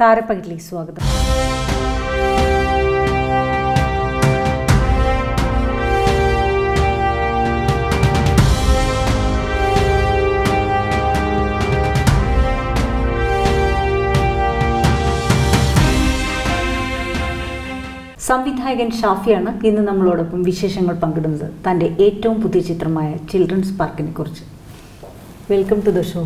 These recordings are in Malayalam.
താരപ്പകിലേക്ക് സ്വാഗതം. സംവിധായകൻ ഷാഫിയാണ് ഇന്ന് നമ്മളോടൊപ്പം വിശേഷങ്ങൾ പങ്കിടുന്നത്. തന്റെ ഏറ്റവും പുതിയ ചിത്രമായ ചിൽഡ്രൻസ് പാർക്കിനെ കുറിച്ച് വെൽക്കം ടു ദ ഷോ.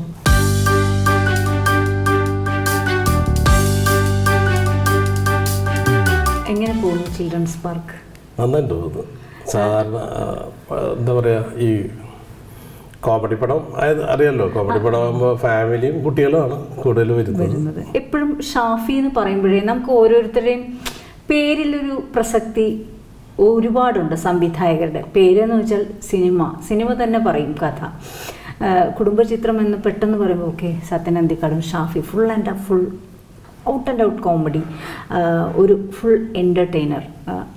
എങ്ങനെ പോകുന്നു ചിൽഡ്രൻസ് പാർക്ക്? നന്നായിട്ട് തോന്നുന്നു. സാധാരണ എന്താ പറയുക ഈ കോമഡി പടം അതായത് അറിയാലോ കോമഡി പടം ആകുമ്പോൾ ഫാമിലിയും കുട്ടികളുമാണ് കൂടുതൽ വരുന്നത്. എപ്പോഴും ഷാഫി എന്ന് പറയുമ്പോഴേ നമുക്ക് ഓരോരുത്തരുടെയും പേരിലൊരു പ്രസക്തി ഒരുപാടുണ്ട് സംവിധായകരുടെ. പേരെന്ന് വെച്ചാൽ സിനിമ. സിനിമ തന്നെ പറയും കഥ. കുടുംബ കുടുംബചിത്രം എന്ന് പെട്ടെന്ന് പറയുമ്പോൾ okay സത്യനന്ദിക്കാടും Shafi full and full out and out comedy ഒരു ഫുൾ എന്റർടൈനർ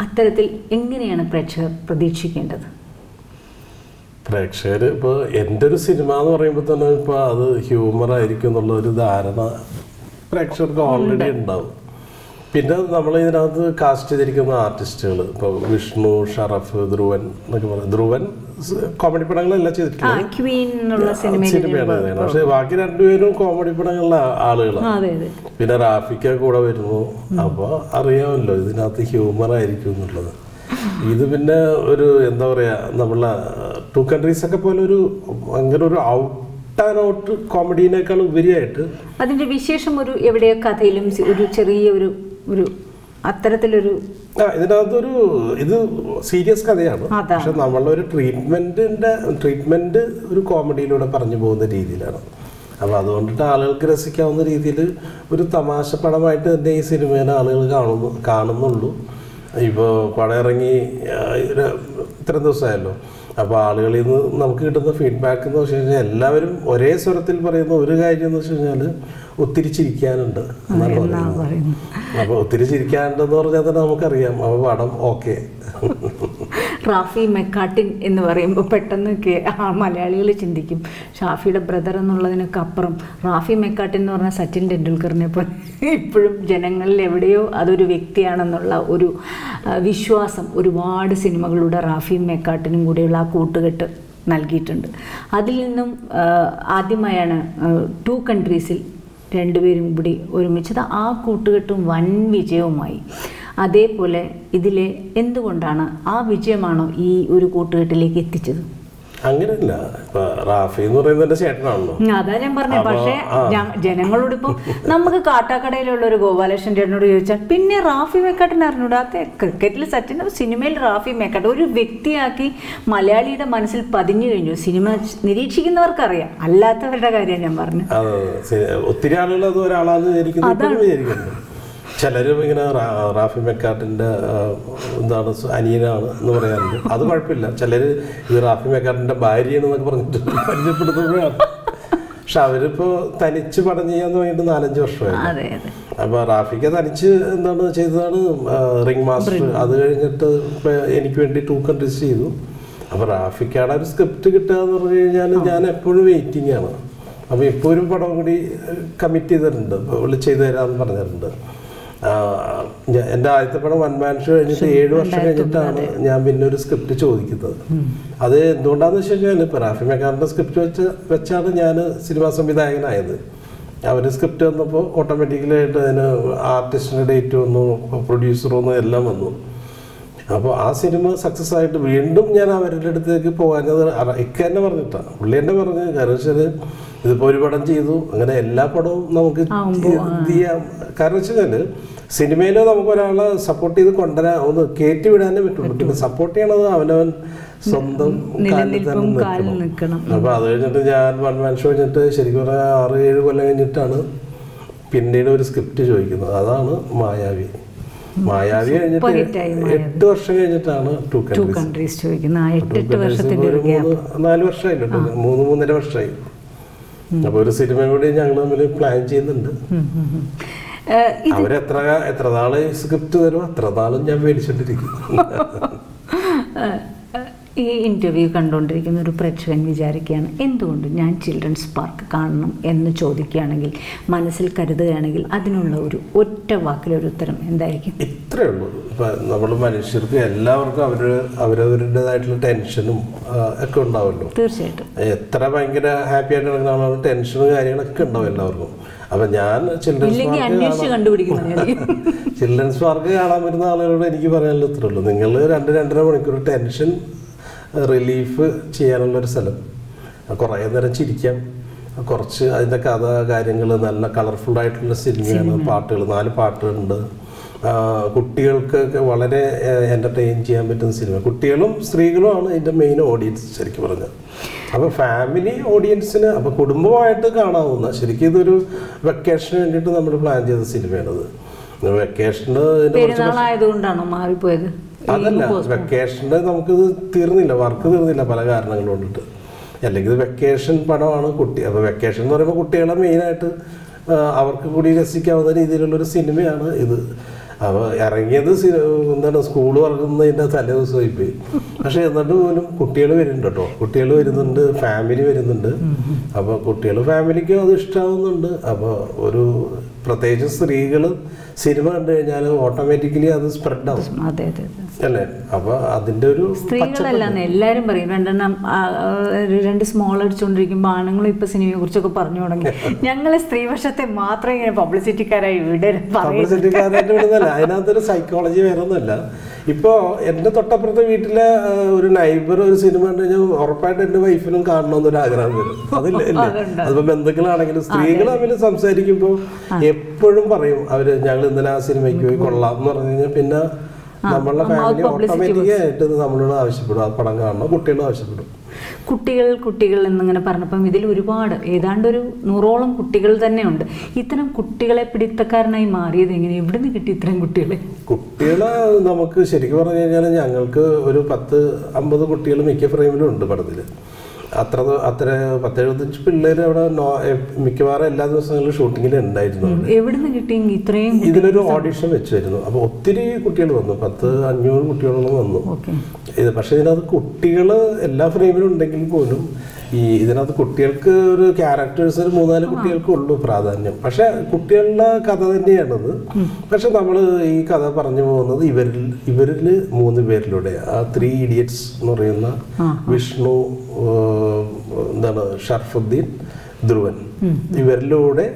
അത്തരത്തിൽ എങ്ങനെയാണ് പ്രേക്ഷകർ പ്രതീക്ഷിക്കേണ്ടത്? പ്രേക്ഷകർ ഇപ്പോൾ എന്റെ ഒരു സിനിമ എന്ന് പറയുമ്പോൾ തന്നെ ഇപ്പോൾ അത് ഹ്യൂമർ ആയിരിക്കും എന്നുള്ള ഒരു ധാരണ പ്രേക്ഷകർക്ക് ഓൾറെഡി ഉണ്ടാവും. പിന്നെ നമ്മൾ ഇതിനകത്ത് കാസ്റ്റ് ചെയ്തിരിക്കുന്ന ആർട്ടിസ്റ്റുകൾ ഇപ്പോൾ വിഷ്ണു ഷറഫ് ധ്രുവൻ എന്നൊക്കെ പറയും ധ്രുവൻ കോമഡി പടങ്ങളെല്ലാം ആ പക്ഷെ സിനിമയാണ് ബാക്കി രണ്ടുപേരും കോമഡി പടങ്ങളിലെ ആളുകളാണ് പിന്നെ റാഫിക്ക കൂടെ വരുന്നു. അപ്പൊ അറിയാമല്ലോ ഇതിനകത്ത് ഹ്യൂമർ ആയിരിക്കും എന്നുള്ളത്. ഇത് പിന്നെ ഒരു എന്താ പറയാ നമ്മളെ ടു കൺട്രീസ് ഒക്കെ പോലെ ഒരു അങ്ങനെ ഒരു ഔട്ട് ആൻഡ് ഔട്ട് കോമഡീനേക്കാൾ ഉപരിയായിട്ട് അതിന്റെ വിശേഷം ഒരു എവിടെയോ കഥയിലും ഒരു ചെറിയ ഒരു ഒരു അത്തരത്തിലൊരു ഇതിനകത്തൊരു ഇത് സീരിയസ് കഥയാണ്. പക്ഷെ നമ്മളൊരു ട്രീറ്റ്മെന്റിന്റെ ട്രീറ്റ്മെന്റ് ഒരു കോമഡിയിലൂടെ പറഞ്ഞു പോകുന്ന രീതിയിലാണ്. അപ്പോൾ അതുകൊണ്ടിട്ട് ആളുകൾക്ക് രസിക്കാവുന്ന രീതിയിൽ ഒരു തമാശ പടമായിട്ട് തന്നെ ഈ സിനിമയിലെ ആളുകൾ കാണുന്നു കാണുന്നുള്ളൂ. ഇപ്പോൾ പടം ഇറങ്ങി ഇത്രയും ദിവസമായല്ലോ. അപ്പോൾ ആളുകളിൽ നിന്ന് നമുക്ക് കിട്ടുന്ന ഫീഡ്ബാക്ക് എന്ന് വെച്ച് കഴിഞ്ഞാൽ എല്ലാവരും ഒരേ സ്വരത്തിൽ പറയുന്ന ഒരു കാര്യം എന്ന് വെച്ച് കഴിഞ്ഞാൽ ഒത്തിരി ചിരിക്കാനുണ്ട് എന്നാണ് പറയുന്നത്. പറയുന്നു അപ്പോൾ ഒത്തിരി ചിരിക്കാനുണ്ടെന്ന് പറഞ്ഞാൽ തന്നെ നമുക്കറിയാം. അപ്പോൾ പടം ഓക്കെ റാഫി മെക്കാട്ടിൻ എന്ന് പറയുമ്പോൾ പെട്ടെന്ന് ആ മലയാളികൾ ചിന്തിക്കും. ഷാഫിയുടെ ബ്രദർ എന്നുള്ളതിനൊക്കെ അപ്പുറം റാഫി മെക്കാട്ടിൻ എന്ന് പറഞ്ഞാൽ സച്ചിൻ ടെണ്ടുൽക്കറിനെ പോലെ ഇപ്പോഴും ജനങ്ങളിൽ എവിടെയോ അതൊരു വ്യക്തിയാണെന്നുള്ള ഒരു വിശ്വാസം ഒരുപാട് സിനിമകളിലൂടെ റാഫി മെക്കാട്ടിനും കൂടെയുള്ള ആ കൂട്ടുകെട്ട് നൽകിയിട്ടുണ്ട്. അതിൽ നിന്നും ആദ്യമായാണ് ടു കൺട്രീസിൽ രണ്ടുപേരും കൂടി ഒരുമിച്ചത്. ആ കൂട്ടുകെട്ടും വൻ വിജയവുമായി. അതേപോലെ ഇതിലെ എന്തുകൊണ്ടാണ് ആ വിജയമാണോ ഈ ഒരു കൂട്ടുകെട്ടിലേക്ക് എത്തിച്ചത്? അങ്ങനെയല്ല. റാഫി എന്ന് പറയുന്നത് ചേട്ടനാണല്ലോ. അതാ ഞാൻ പറഞ്ഞു. പക്ഷേ ജനങ്ങളോട് ഇപ്പം നമുക്ക് കാട്ടാക്കടയിലുള്ള ഒരു ഗോപാലകൃഷ്ണൻ ചേട്ടനോട് ചോദിച്ചാൽ പിന്നെ റാഫി മേക്കാട്ടിന് അറിഞ്ഞൂടാത്ത ക്രിക്കറ്റിൽ സച്ചിൻ സിനിമയിൽ റാഫി മേക്കാട്ട് ഒരു വ്യക്തിയാക്കി മലയാളിയുടെ മനസ്സിൽ പതിഞ്ഞു കഴിഞ്ഞു. സിനിമ നിരീക്ഷിക്കുന്നവർക്കറിയാം. അല്ലാത്തവരുടെ കാര്യം ഞാൻ പറഞ്ഞു. ഒത്തിരി ആളുകൾ അത് ഒരാളാന്ന് അതാണ്. ചിലരും ഇങ്ങനെ റാഫി മെക്കാർട്ടിന്റെ എന്താണ് അനിയനാണ് എന്ന് പറയാറുണ്ട്. അത് കുഴപ്പമില്ല. ചിലര് ഈ റാഫി മെക്കാട്ടിന്റെ ഭാര്യയാണെന്നൊക്കെ പറഞ്ഞിട്ട് പരിചയപ്പെടുത്തുമ്പോഴാണ്. പക്ഷെ അവരിപ്പോ തനിച്ച് പടം ചെയ്യാൻ തുടങ്ങിയിട്ട് നാലഞ്ച് വർഷമായി അതെ അതെ. അപ്പൊ റാഫിക്ക തനിച്ച് എന്താണ് ചെയ്തതാണ് റിംഗ്. മാസ്റ്റർ അത് കഴിഞ്ഞിട്ട് ഇപ്പൊ എനിക്ക് വേണ്ടി ടൂ കൺട്രീസ് ചെയ്തു. അപ്പോൾ റാഫിക്കാണ് ഒരു സ്ക്രിപ്റ്റ് കിട്ടുക എന്ന് പറഞ്ഞു കഴിഞ്ഞാൽ ഞാൻ എപ്പോഴും വെയിറ്റിംഗ് ആണ്. അപ്പൊ ഇപ്പോൾ ഒരു പടം കൂടി കമ്മിറ്റ് ചെയ്തിട്ടുണ്ട്. അപ്പോൾ വിളി ചെയ്തു തരാമെന്ന് പറഞ്ഞിട്ടുണ്ട്. എന്റെ ആദ്യത്തെ പടം വൺ മാൻ ഷോ കഴിഞ്ഞിട്ട് ഏഴ് വർഷം കഴിഞ്ഞിട്ടാണ് ഞാൻ പിന്നെ ഒരു സ്ക്രിപ്റ്റ് ചോദിക്കുന്നത്. അത് എന്തുകൊണ്ടാന്ന് വെച്ച് കഴിഞ്ഞാൽ ഇപ്പൊ റാഫി മെക്കാറിന്റെ സ്ക്രിപ്റ്റ് വെച്ച് വെച്ചാണ് ഞാൻ സിനിമാ സംവിധായകനായത്. അവർ സ്ക്രിപ്റ്റ് വന്നപ്പോൾ ഓട്ടോമാറ്റിക്കലായിട്ട് അതിന് ആർട്ടിസ്റ്റിന്റെ ഡേറ്റ് വന്നു പ്രൊഡ്യൂസർ വന്നു എല്ലാം വന്നു. അപ്പോൾ ആ സിനിമ സക്സസ് ആയിട്ട് വീണ്ടും ഞാൻ അവരുടെ അടുത്തേക്ക് അറ- ഇക്ക തന്നെ പറഞ്ഞിട്ടാണ് പുള്ളി തന്നെ പറഞ്ഞത് കാരണം വെച്ചാൽ ഇതിപ്പോൾ ഒരു പടം ചെയ്തു. അങ്ങനെ എല്ലാ പടവും നമുക്ക് ചെയ്യാം കാരണം വെച്ചാൽ സിനിമയിൽ നമുക്ക് ഒരാളെ സപ്പോർട്ട് ചെയ്ത് കൊണ്ടുവരാൻ ഒന്ന് കയറ്റി വിടാനേ പറ്റുള്ളൂ. പിന്നെ സപ്പോർട്ട് ചെയ്യണത് അവനവൻ സ്വന്തം കാലിൽ തന്നെ നിൽക്കണം. അപ്പോൾ അപ്പൊ അത് കഴിഞ്ഞിട്ട് ഞാൻ വൺ മാൻ ഷോ കഴിഞ്ഞിട്ട് ശരിക്കും പറഞ്ഞാൽ ആറ് ഏഴ് കൊല്ലം കഴിഞ്ഞിട്ടാണ് പിന്നീട് ഒരു സ്ക്രിപ്റ്റ് ചോദിക്കുന്നത്. അതാണ് മായാവി. മായാവി കഴിഞ്ഞിട്ട് എട്ട് വർഷം കഴിഞ്ഞിട്ടാണ് ടു കൺട്രീസ്. ചോദിക്കുന്നത്. നാല് വർഷമായില്ലോ മൂന്ന് മൂന്നര വർഷമായി. അപ്പൊ ഒരു സിനിമ കൂടി ഞങ്ങൾ തമ്മിൽ പ്ലാൻ ചെയ്യുന്നുണ്ട്. അവരെത്ര എത്ര നാൾ സ്ക്രിപ്റ്റ് തരും അത്ര നാളും ഞാൻ മേടിച്ചോണ്ടിരിക്കും. ഈ ഇന്റർവ്യൂ കണ്ടുകൊണ്ടിരിക്കുന്ന ഒരു പ്രേക്ഷകൻ വിചാരിക്കുകയാണ് എന്തുകൊണ്ട് ഞാൻ ചിൽഡ്രൻസ് പാർക്ക് കാണണം എന്ന് ചോദിക്കുകയാണെങ്കിൽ മനസ്സിൽ കരുതുകയാണെങ്കിൽ അതിനുള്ള ഒരു ഒറ്റ വാക്കിലൊരു ഉത്തരം എന്തായിരിക്കും? ഇത്രയേ ഉള്ളൂ. ഇപ്പം നമ്മൾ മനുഷ്യർക്ക് എല്ലാവർക്കും അവർ അവരവരുടേതായിട്ടുള്ള ടെൻഷനും ഒക്കെ ഉണ്ടാവുമല്ലോ തീർച്ചയായിട്ടും. എത്ര ഭയങ്കര ഹാപ്പി ആയിട്ട് നടക്കുന്ന ടെൻഷനും കാര്യങ്ങളൊക്കെ ഉണ്ടാവും എല്ലാവർക്കും. അപ്പം ഞാൻ ചിൽഡ്രൻസ് ചിൽഡ്രൻസ് പാർക്ക് കാണാൻ വരുന്ന ആളുകളോട് എനിക്ക് പറയാനുള്ള ഇത്രേ ഉള്ളൂ. നിങ്ങൾ രണ്ട് രണ്ടര മണിക്കൂർ ടെൻഷൻ റിലീഫ് ചെയ്യാനുള്ള ഒരു സ്ഥലം. കുറേ നേരം ചിരിക്കാം. കുറച്ച് അതിന്റെ കഥ കാര്യങ്ങൾ നല്ല കളർഫുൾ ആയിട്ടുള്ള സിനിമയാണ് പാട്ടുകൾ നാല് പാട്ടുകളുണ്ട്. കുട്ടികൾക്കൊക്കെ വളരെ എന്റർടൈൻ ചെയ്യാൻ പറ്റുന്ന സിനിമ കുട്ടികളും സ്ത്രീകളും ആണ് ഇതിന്റെ മെയിൻ ഓഡിയൻസ് ശരിക്കും പറഞ്ഞത് അപ്പോൾ ഫാമിലി ഓഡിയൻസിന് അപ്പോൾ കുടുംബമായിട്ട് കാണാവുന്ന ശരിക്കും ഇതൊരു വെക്കേഷന് വേണ്ടിയിട്ട് നമ്മൾ പ്ലാൻ ചെയ്ത സിനിമയാണത് വെക്കേഷന് പെരുന്നാളായതുകൊണ്ടാണോ മാറിപ്പോയത്? അതല്ല വെക്കേഷന് നമുക്കിത് തീർന്നില്ല വർക്ക് തീർന്നില്ല പല കാരണങ്ങൾ കൊണ്ടിട്ട്. അല്ലെങ്കിൽ ഇത് വെക്കേഷൻ പടമാണ് കുട്ടി അപ്പോൾ വെക്കേഷൻ എന്ന് പറയുമ്പോൾ കുട്ടികളെ മെയിനായിട്ട് അവർക്ക് കൂടി രസിക്കാവുന്ന രീതിയിലുള്ള ഒരു സിനിമയാണ് ഇത്. അപ്പോൾ ഇറങ്ങിയത് എന്താണ് സ്കൂൾ തുറക്കുന്നതിന്റെ തലേ ദിവസമായി പോയി പക്ഷെ എന്നിട്ട് പോലും കുട്ടികൾ വരുന്നുണ്ട് കേട്ടോ. കുട്ടികൾ വരുന്നുണ്ട് ഫാമിലി വരുന്നുണ്ട്. അപ്പോൾ കുട്ടികൾ ഫാമിലിക്കും അത് ഇഷ്ടമാവുന്നുണ്ട് അപ്പോൾ ഒരു പ്രത്യേകിച്ച് സ്ത്രീകൾ സിനിമ കണ്ടു കഴിഞ്ഞാൽ ഓട്ടോമാറ്റിക്കലി അത് സ്പ്രെഡ് ആവും. അതെ അതെ. അല്ലേ? അപ്പൊ അതിന്റെ ഒരു സ്ത്രീകളല്ലാന്ന് എല്ലാരും പറയും രണ്ടെണ്ണം രണ്ട് സ്മോൾ അടിച്ചുകൊണ്ടിരിക്കുമ്പോൾ ആണുങ്ങളും ഇപ്പൊ സിനിമയെ കുറിച്ചൊക്കെ പറഞ്ഞു തുടങ്ങി. ഞങ്ങളെ സ്ത്രീപക്ഷത്തെ മാത്രം ഇങ്ങനെ പബ്ലിസിറ്റിക്കാരായി പറയും പബ്ലിസിറ്റിക്കാരായിട്ട് വിടുന്നല്ല അതിനകത്തൊരു സൈക്കോളജി വരുന്നില്ല ഇപ്പോൾ എന്റെ തൊട്ടപ്പുറത്തെ വീട്ടിലെ ഒരു നൈബർ ഒരു സിനിമ കണ്ടു കഴിഞ്ഞാൽ ഉറപ്പായിട്ട് എന്റെ വൈഫിനും കാണണമെന്നൊരു ആഗ്രഹം വരും. അതില്ല ഇല്ലേ. അതിപ്പോൾ ബന്ധുക്കളാണെങ്കിലും സ്ത്രീകൾ തമ്മിൽ സംസാരിക്കുമ്പോൾ എപ്പോഴും പറയും അവർ ഞങ്ങൾ ഇന്നലെ ആ സിനിമയ്ക്ക് പോയി കൊള്ളാം എന്ന് പറഞ്ഞു കഴിഞ്ഞാൽ പിന്നെ നമ്മളുടെ ഫാമിലി ഓട്ടോമാറ്റിക്കായിട്ട് നമ്മളോട് ആവശ്യപ്പെടും. ആ പടം കാണണം കുട്ടികളും ആവശ്യപ്പെടും. കുട്ടികൾ കുട്ടികൾ എന്നിങ്ങനെ പറഞ്ഞപ്പം ഇതിൽ ഒരുപാട് ഏതാണ്ട് ഒരു നൂറോളം കുട്ടികൾ തന്നെയുണ്ട്. ഇത്തരം കുട്ടികളെ പിടിത്തക്കാരനായി മാറിയത് എങ്ങനെ എവിടെ നിന്ന് കിട്ടി ഇത്തരം കുട്ടികളെ? കുട്ടികളെ നമുക്ക് ശരിക്കും പറഞ്ഞു കഴിഞ്ഞാൽ ഞങ്ങൾക്ക് ഒരു പത്ത് അമ്പത് കുട്ടികൾ മിക്ക ഫ്രെയിമിലും ഉണ്ട് പടത്തിൽ അത്ര അത്ര പത്തെഴുപത്തഞ്ച് പിള്ളേർ അവിടെ മിക്കവാറും എല്ലാ ദിവസങ്ങളിലും ഷൂട്ടിങ്ങിൽ ഉണ്ടായിരുന്നു. കിട്ടി ഇത്രയും ഇതിലൊരു ഓഡിഷൻ വെച്ചായിരുന്നു അപ്പോൾ ഒത്തിരി കുട്ടികൾ വന്നു. പത്ത് അഞ്ഞൂറ് കുട്ടികളോളം വന്നു. ഇത് പക്ഷേ ഇതിനകത്ത് കുട്ടികൾ എല്ലാ ഫ്രെയിമിലും ഉണ്ടെങ്കിൽ പോലും ഈ ഇതിനകത്ത് കുട്ടികൾക്ക് ഒരു ക്യാരക്ടേഴ്സ് ഒരു മൂന്നാൽ കുട്ടികൾക്ക് ഉള്ളൂ പ്രാധാന്യം. പക്ഷെ കുട്ടികളുടെ കഥ തന്നെയാണത്. പക്ഷെ നമ്മൾ ഈ കഥ പറഞ്ഞു പോകുന്നത് ഇവരിൽ ഇവരിൽ മൂന്ന് പേരിലൂടെ. ആ ത്രീ ഇഡിയറ്റ്സ് എന്ന് പറയുന്ന വിഷ്ണു എന്താണ് ഷർഫുദ്ദീൻ ധ്രുവൻ. ഇവരിലൂടെ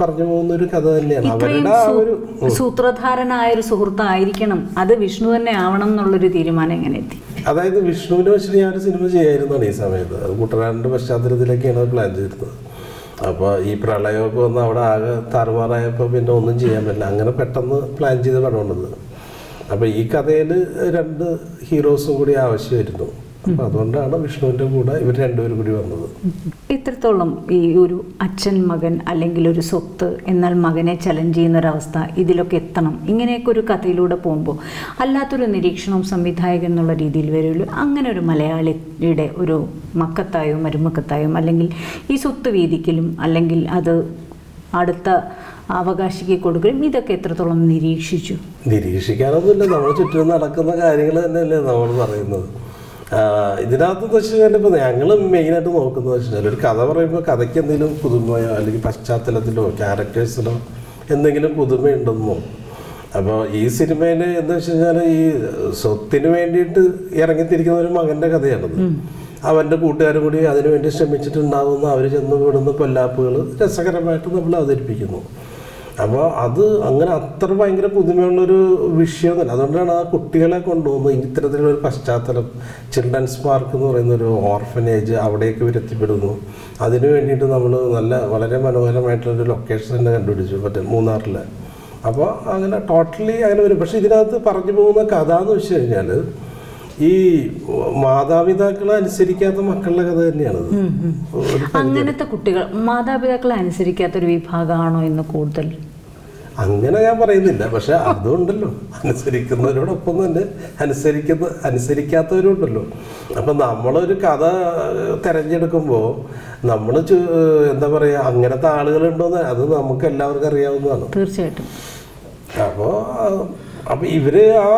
പറഞ്ഞു പോകുന്ന ഒരു കഥ തന്നെയാണ്. അവരുടെ ഒരു സൂത്രധാരനായ ഒരു സുഹൃത്തായിരിക്കണം. അത് വിഷ്ണു തന്നെ ആവണം എന്നുള്ളൊരു തീരുമാനം എങ്ങനെ എത്തി? അതായത് വിഷ്ണുവിനെ വെച്ചിട്ട് ഞാൻ ഒരു സിനിമ ചെയ്യായിരുന്നാണ് ഈ സമയത്ത്. അത് കുട്ടനാടിന്റെ പശ്ചാത്തലത്തിലൊക്കെയാണ് അത് പ്ലാൻ ചെയ്തിരുന്നത്. അപ്പോൾ ഈ പ്രളയമൊക്കെ വന്ന് അവിടെ ആകെ താറുമാറായപ്പോൾ പിന്നെ ഒന്നും ചെയ്യാൻ പറ്റില്ല. അങ്ങനെ പെട്ടെന്ന് പ്ലാൻ ചെയ്ത് പടമുണ്ടത് അപ്പോൾ ഈ കഥയിൽ രണ്ട് ഹീറോസും കൂടി ആവശ്യമായിരുന്നു. അതുകൊണ്ടാണ് വിഷ്ണുവിന്റെ കൂടെ ഇവർ രണ്ടുപേരും കൂടി വന്നത്. ഇത്രത്തോളം ഈ ഒരു അച്ഛൻ മകൻ അല്ലെങ്കിൽ ഒരു സ്വത്ത് എന്നാൽ മകനെ ചലഞ്ച് ചെയ്യുന്ന ഒരവസ്ഥ ഇതിലൊക്കെ എത്തണം. ഇങ്ങനെയൊക്കെ ഒരു കഥയിലൂടെ പോകുമ്പോൾ അല്ലാത്തൊരു നിരീക്ഷണവും സംവിധായകൻ എന്നുള്ള രീതിയിൽ വരുള്ളൂ. അങ്ങനെ ഒരു മലയാളിയുടെ ഒരു മക്കത്തായോ മരുമക്കത്തായോ അല്ലെങ്കിൽ ഈ സ്വത്ത് വീതിക്കലും അല്ലെങ്കിൽ അത് അടുത്ത അവകാശിക്ക് കൊടുക്കുകയും ഇതൊക്കെ എത്രത്തോളം നിരീക്ഷിച്ചു? നിരീക്ഷിക്കാനൊന്നുമില്ല. നമ്മൾ ചുറ്റും നടക്കുന്ന കാര്യങ്ങൾ തന്നെയല്ലേ നമ്മൾ പറയുന്നത്. ഇതിനകത്ത് വെച്ച് കഴിഞ്ഞാൽ ഇപ്പോൾ ഞങ്ങൾ മെയിനായിട്ട് നോക്കുന്നത് വെച്ച് കഴിഞ്ഞാൽ ഒരു കഥ പറയുമ്പോൾ കഥയ്ക്ക് എന്തെങ്കിലും പുതുമയോ അല്ലെങ്കിൽ പശ്ചാത്തലത്തിലോ ക്യാരക്ടേഴ്സിലോ എന്തെങ്കിലും പുതുമയുണ്ടെന്നോ. അപ്പോൾ ഈ സിനിമയിൽ എന്താ വെച്ച് കഴിഞ്ഞാൽ ഈ സ്വത്തിന് വേണ്ടിയിട്ട് ഇറങ്ങിത്തിരിക്കുന്ന ഒരു മകന്റെ കഥയാണത്. അവന്റെ കൂട്ടുകാരും കൂടി അതിനുവേണ്ടി ശ്രമിച്ചിട്ടുണ്ടാവുന്ന അവർ ചെന്ന് വിടുന്ന പൊല്ലാപ്പുകൾ രസകരമായിട്ട് നമ്മൾ അവതരിപ്പിക്കുന്നു. അപ്പോൾ അത് അങ്ങനെ അത്ര ഭയങ്കര പുതുമയുള്ളൊരു വിഷയമൊന്നുമില്ല. അതുകൊണ്ടാണ് ആ കുട്ടികളെ കൊണ്ടുവന്ന് ഇത്തരത്തിലുള്ളൊരു പശ്ചാത്തലം ചിൽഡ്രൻസ് പാർക്ക് എന്ന് പറയുന്ന ഒരു ഓർഫനേജ് അവിടേക്ക് ഇവർ എത്തിപ്പെടുന്നു. അതിനു വേണ്ടിയിട്ട് നമ്മൾ നല്ല വളരെ മനോഹരമായിട്ടുള്ളൊരു ലൊക്കേഷൻ തന്നെ കണ്ടുപിടിച്ചു മറ്റേ മൂന്നാറിൽ അപ്പോൾ അങ്ങനെ ടോട്ടലി അങ്ങനെ വരും. പക്ഷേ ഇതിനകത്ത് പറഞ്ഞു പോകുന്ന കഥ എന്ന് വെച്ച് കഴിഞ്ഞാൽ ഈ മാതാപിതാക്കളെ അനുസരിക്കാത്ത മക്കളുടെ കഥ തന്നെയാണ് അങ്ങനത്തെ കുട്ടികൾ മാതാപിതാക്കളെ അനുസരിക്കാത്ത ഒരു വിഭാഗമാണോ ഇന്ന് കൂടുതൽ? അങ്ങനെ ഞാൻ പറയുന്നില്ല. പക്ഷെ അതുണ്ടല്ലോ. അനുസരിക്കുന്നവരോടൊപ്പം തന്നെ അനുസരിക്കുന്ന അനുസരിക്കാത്തവരുണ്ടല്ലോ. അപ്പം നമ്മളൊരു കഥ തിരഞ്ഞെടുക്കുമ്പോൾ നമ്മൾ എന്താ പറയുക അങ്ങനത്തെ ആളുകളുണ്ടോന്ന് അത് നമുക്ക് എല്ലാവർക്കും അറിയാവുന്നതാണ്. തീർച്ചയായിട്ടും. അപ്പോൾ അപ്പൊ ഇവർ ആ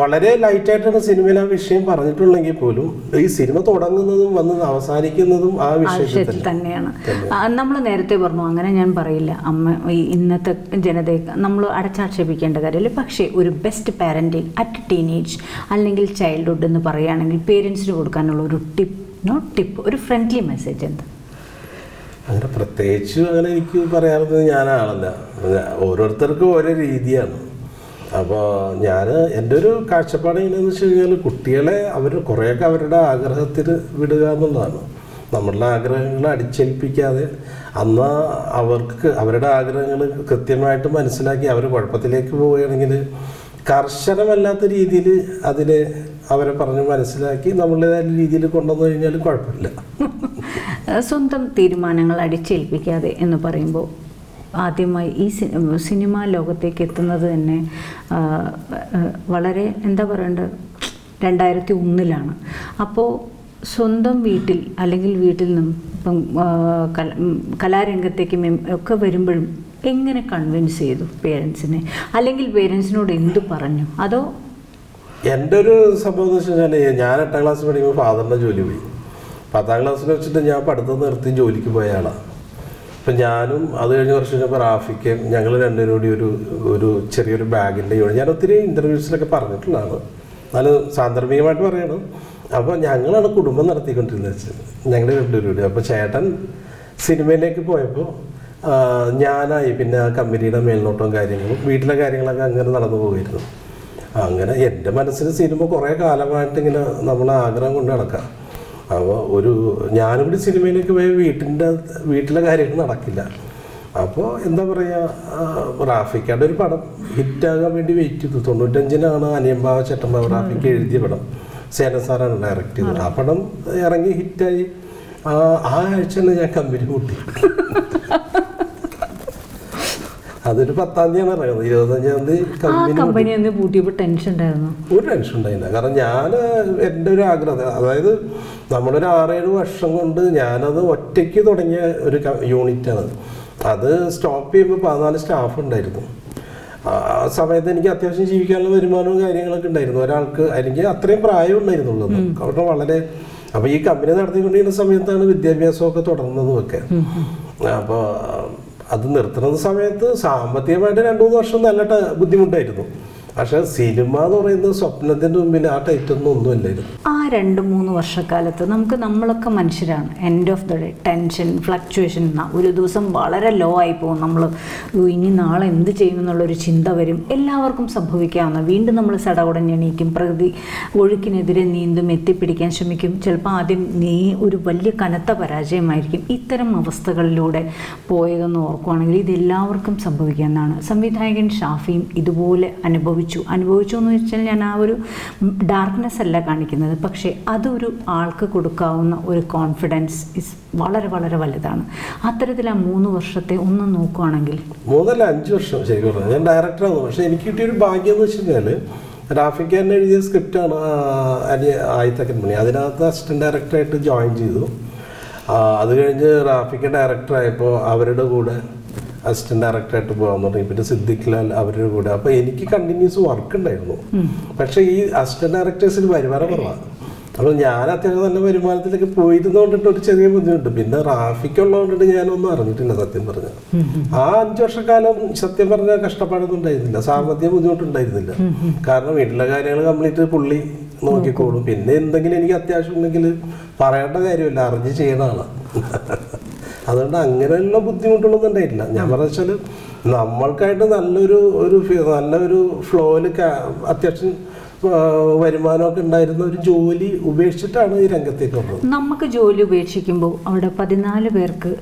വളരെ ലൈറ്റായിട്ടാണ് സിനിമയിൽ ആ വിഷയം പറഞ്ഞിട്ടുള്ളെങ്കിൽ പോലും ഈ സിനിമ തുടങ്ങുന്നതും വന്ന് അവസാനിക്കുന്നതും ആ വിഷയത്തിൽ തന്നെയാണ്. നമ്മൾ നേരത്തെ പറഞ്ഞു അങ്ങനെ ഞാൻ പറയില്ല. അമ്മ ഈ ഇന്നത്തെ ജനതയെ നമ്മൾ അടച്ചാക്ഷേപിക്കേണ്ട കാര്യമില്ല. പക്ഷേ ഒരു ബെസ്റ്റ് പാരന്റിങ് അറ്റ് ടീനേജ് അല്ലെങ്കിൽ ചൈൽഡ്ഹുഡ് എന്ന് പറയുകയാണെങ്കിൽ പേരൻസിന് കൊടുക്കാനുള്ള ഒരു ടിപ്പ് നോട്ട് ടിപ്പ് ഒരു ഫ്രണ്ട്ലി മെസ്സേജ് എന്താ? അങ്ങനെ പ്രത്യേകിച്ച് അങ്ങനെ എനിക്ക് പറയാറുള്ളത് ഞാനാണല്ല ഓരോരുത്തർക്കും ഓരോ രീതിയാണ്. അപ്പോൾ ഞാൻ എന്റെ ഒരു കാഴ്ചപ്പാട് എങ്ങനെയാണെന്ന് വെച്ച് കഴിഞ്ഞാൽ കുട്ടികളെ അവർ കുറേയൊക്കെ അവരുടെ ആഗ്രഹത്തിന് വിടുക എന്നുള്ളതാണ്. നമ്മളുടെ ആഗ്രഹങ്ങൾ അടിച്ചേൽപ്പിക്കാതെ അന്ന് അവർക്ക് അവരുടെ ആഗ്രഹങ്ങൾ കൃത്യമായിട്ട് മനസ്സിലാക്കി അവർ കുഴപ്പത്തിലേക്ക് പോവുകയാണെങ്കിൽ കർശനമല്ലാത്ത രീതിയിൽ അതിനെ അവരെ പറഞ്ഞ് മനസ്സിലാക്കി നമ്മളുടേതായ രീതിയിൽ കൊണ്ടുവന്നു കഴിഞ്ഞാൽ കുഴപ്പമില്ല. സ്വന്തം തീരുമാനങ്ങൾ അടിച്ചേൽപ്പിക്കാതെ എന്ന് പറയുമ്പോൾ ആദ്യമായി ഈ സിനിമ ലോകത്തേക്ക് എത്തുന്നത് തന്നെ വളരെ എന്താ പറയേണ്ടത് രണ്ടായിരത്തി ഒന്നിലാണ്. അപ്പോൾ സ്വന്തം വീട്ടിൽ അല്ലെങ്കിൽ വീട്ടിൽ നിന്നും ഇപ്പം കല- കലാരംഗത്തേക്ക് ഒക്കെ വരുമ്പോഴും എങ്ങനെ കൺവിൻസ് ചെയ്തു പേരൻസിനെ അല്ലെങ്കിൽ പേരൻസിനോട് എന്ത് പറഞ്ഞു? അതോ എന്റെ ഒരു സംഭവം എന്ന് വെച്ച് കഴിഞ്ഞാൽ ഞാൻ എട്ടാം ക്ലാസ് പഠിക്കുമ്പോൾ ഫാദറിന്റെ ജോലി പോയി. പത്താം ക്ലാസ്സിൽ വെച്ചിട്ട് ഞാൻ പഠിത്തം നിർത്തി ജോലിക്ക് പോയ ആളാണ് അപ്പം ഞാനും അത് കഴിഞ്ഞ കുറച്ച് കഴിഞ്ഞപ്പോൾ റാഫിക്ക് ഞങ്ങൾ രണ്ടുപേരും കൂടി ഒരു ഒരു ചെറിയൊരു ബാഗിന്റെ യൂണിറ്റ് ഞാൻ ഒത്തിരി ഇന്റർവ്യൂസിലൊക്കെ പറഞ്ഞിട്ടുള്ളതാണ്. എന്നാലും സാന്ദർഭികമായിട്ട് പറയണം. അപ്പോൾ ഞങ്ങളാണ് കുടുംബം നടത്തിക്കൊണ്ടിരുന്നത് ഞങ്ങൾ രണ്ടുപേരും കൂടി അപ്പോൾ ചേട്ടൻ സിനിമയിലേക്ക് പോയപ്പോൾ ഞാനായി. പിന്നെ കമ്പനിയുടെ മേൽനോട്ടവും കാര്യങ്ങളും വീട്ടിലെ കാര്യങ്ങളൊക്കെ അങ്ങനെ നടന്നു പോകുമായിരുന്നു അങ്ങനെ എന്റെ മനസ്സിൽ സിനിമ കുറേ കാലമായിട്ട് ഇങ്ങനെ നമ്മൾ ആഗ്രഹം കൊണ്ട് നടക്കാം അപ്പോൾ ഒരു ഞാനും കൂടി സിനിമയിലേക്ക് പോയി വീട്ടിന്റെ വീട്ടിലെ കാര്യങ്ങൾ നടക്കില്ല. അപ്പോൾ എന്താ പറയുക റാഫിക്കാരുടെ ഒരു പടം ഹിറ്റാകാൻ വേണ്ടി വെയിറ്റ് ചെയ്തു. തൊണ്ണൂറ്റഞ്ചിനാണ് അനിയമ്പാവ ചേട്ടമ്പാവ റാഫിക്ക് എഴുതിയ പടം. സേന സാറാണ് ഡയറക്റ്റ് ചെയ്തത്. ആ പടം ഇറങ്ങി ഹിറ്റായി. ആ ആ തന്നെ ഞാൻ കമ്പനി കൂട്ടി അതൊരു പത്താം തീയതിയാണ് ഇറങ്ങുന്നത്. ഇരുപത്തഞ്ചാം തീയതി കമ്പനി കമ്പനി പൂട്ടിയപ്പോൾ ടെൻഷൻ ഉണ്ടായിരുന്നു? ഒരു ടെൻഷൻ ഉണ്ടായില്ല. കാരണം ഞാൻ എന്റെ ഒരു ആഗ്രഹം അതായത് നമ്മളൊരു ആറേഴ് വർഷം കൊണ്ട് ഞാനത് ഒറ്റയ്ക്ക് തുടങ്ങിയ ഒരു യൂണിറ്റാണ് അത് സ്റ്റോപ്പ് ചെയ്യുമ്പോൾ പതിനാല് സ്റ്റാഫ് ഉണ്ടായിരുന്നു. ആ സമയത്ത് എനിക്ക് അത്യാവശ്യം ജീവിക്കാനുള്ള വരുമാനവും കാര്യങ്ങളൊക്കെ ഉണ്ടായിരുന്നു. ഒരാൾക്ക് എനിക്ക് അത്രയും പ്രായം ഉണ്ടായിരുന്നുള്ളൂ. അവിടെ വളരെ അപ്പോൾ ഈ കമ്പനി നടത്തിക്കൊണ്ടിരുന്ന സമയത്താണ് വിദ്യാഭ്യാസമൊക്കെ തുടർന്നതും ഒക്കെ അപ്പോൾ അത് നിർത്തുന്ന സമയത്ത് സാമ്പത്തികമായിട്ട് രണ്ടു മൂന്ന് വർഷം നല്ല ബുദ്ധിമുട്ടായിരുന്നു. പക്ഷെ സിനിമ എന്ന് പറയുന്നത് സ്വപ്നത്തിന്റെ മുമ്പിൽ ആ ടൈറ്റൊന്നും ഒന്നുമില്ലായിരുന്നു ആ രണ്ട് മൂന്ന് വർഷക്കാലത്ത് നമുക്ക് നമ്മളൊക്കെ മനുഷ്യരാണ്. End of the day tension fluctuation ഒരു ദിവസം വളരെ ലോ ആയി പോകും നമ്മൾ ഇനി നാളെ എന്ത് ചെയ്യുമെന്നുള്ളൊരു ചിന്ത വരും. എല്ലാവർക്കും സംഭവിക്കാവുന്ന വീണ്ടും നമ്മൾ സടകുടഞ്ഞെണീക്കും പ്രകൃതി ഒഴുക്കിനെതിരെ നീന്തും എത്തിപ്പിടിക്കാൻ ശ്രമിക്കും. ചിലപ്പോൾ ആദ്യം നീ ഒരു വലിയ കനത്ത പരാജയമായിരിക്കും. ഇത്തരം അവസ്ഥകളിലൂടെ പോയതെന്ന് ഓർക്കുവാണെങ്കിൽ ഇതെല്ലാവർക്കും സംഭവിക്കാവുന്നതാണ്. സംവിധായകൻ ഷാഫിയും ഇതുപോലെ അനുഭവിച്ചു അനുഭവിച്ചു. അനുഭവിച്ചു എന്ന് വെച്ചാൽ ഞാൻ ആ ഒരു ഡാർക്ക്നെസ് അല്ല കാണിക്കുന്നത്. പക്ഷേ അതൊരു ആൾക്ക് കൊടുക്കാവുന്ന ഒരു കോൺഫിഡൻസ് ഇസ് വളരെ വളരെ വലുതാണ്. അത്തരത്തിൽ ആ മൂന്ന് വർഷത്തെ ഒന്ന് നോക്കുകയാണെങ്കിൽ മൂന്നല്ല അഞ്ച് വർഷം. ശരിക്കും പറഞ്ഞു. ഞാൻ ഡയറക്ടറാണ് പക്ഷേ എനിക്ക് കിട്ടിയൊരു ഭാഗ്യം എന്ന് വെച്ച് കഴിഞ്ഞാൽ റാഫിക്ക് തന്നെ എഴുതിയ സ്ക്രിപ്റ്റാണ് ആയിത്തക്കൻ മണി. അതിനകത്ത് അസിസ്റ്റന്റ് ഡയറക്ടറായിട്ട് ജോയിൻ ചെയ്തു. അത് കഴിഞ്ഞ് റാഫിക്ക് ഡയറക്ടറായപ്പോൾ അവരുടെ കൂടെ അസിസ്റ്റന്റ് ഡയറക്ടറായിട്ട് പോകാൻ തുടങ്ങി പിന്നെ സിദ്ദിഖ് ലാൽ അവരുടെ കൂടെ. അപ്പോൾ എനിക്ക് കണ്ടിന്യൂസ് വർക്ക് ഉണ്ടായിരുന്നു. പക്ഷെ ഈ അസിസ്റ്റന്റ് ഡയറക്ടേഴ്സിന് വരുമാനം കുറവാണ് അപ്പോൾ ഞാൻ അത്യാവശ്യം നല്ല വരുമാനത്തിലേക്ക് പോയിരുന്നോണ്ടിട്ട് ഒരു ചെറിയ ബുദ്ധിമുട്ട്. പിന്നെ റാഫിക്കുള്ളതുകൊണ്ടിട്ട് ഞാനൊന്നും അറിഞ്ഞിട്ടില്ല സത്യം പറഞ്ഞാൽ. ആ അഞ്ചു വർഷക്കാലം സത്യം പറഞ്ഞാൽ കഷ്ടപ്പാടൊന്നും ഉണ്ടായിരുന്നില്ല. സാമ്പത്തിക ബുദ്ധിമുട്ടുണ്ടായിരുന്നില്ല. കാരണം വീട്ടിലെ കാര്യങ്ങൾ കംപ്ലീറ്റ് പുള്ളി നോക്കിക്കോളും. പിന്നെ എന്തെങ്കിലും എനിക്ക് അത്യാവശ്യം ഉണ്ടെങ്കിൽ പറയേണ്ട കാര്യമില്ല. അറിഞ്ഞ് ചെയ്യണതാണ്. അതുകൊണ്ട് അങ്ങനെയുള്ള ബുദ്ധിമുട്ടുകളൊന്നും ഉണ്ടായിട്ടില്ല. ഞാൻ പറഞ്ഞ വെച്ചാൽ നമ്മൾക്കായിട്ട് നല്ലൊരു ഒരു നല്ലൊരു ഫ്ലോയിൽ അത്യാവശ്യം വരുമാനമൊക്കെ ഉണ്ടായിരുന്ന ഒരു ജോലി ഉപേക്ഷിച്ചിട്ടാണ് ഈ രംഗത്തേക്ക് വന്നത്. നമുക്ക് ജോലി ഉപേക്ഷിക്കുമ്പോൾ അവിടെ പതിനാല് പേർക്ക്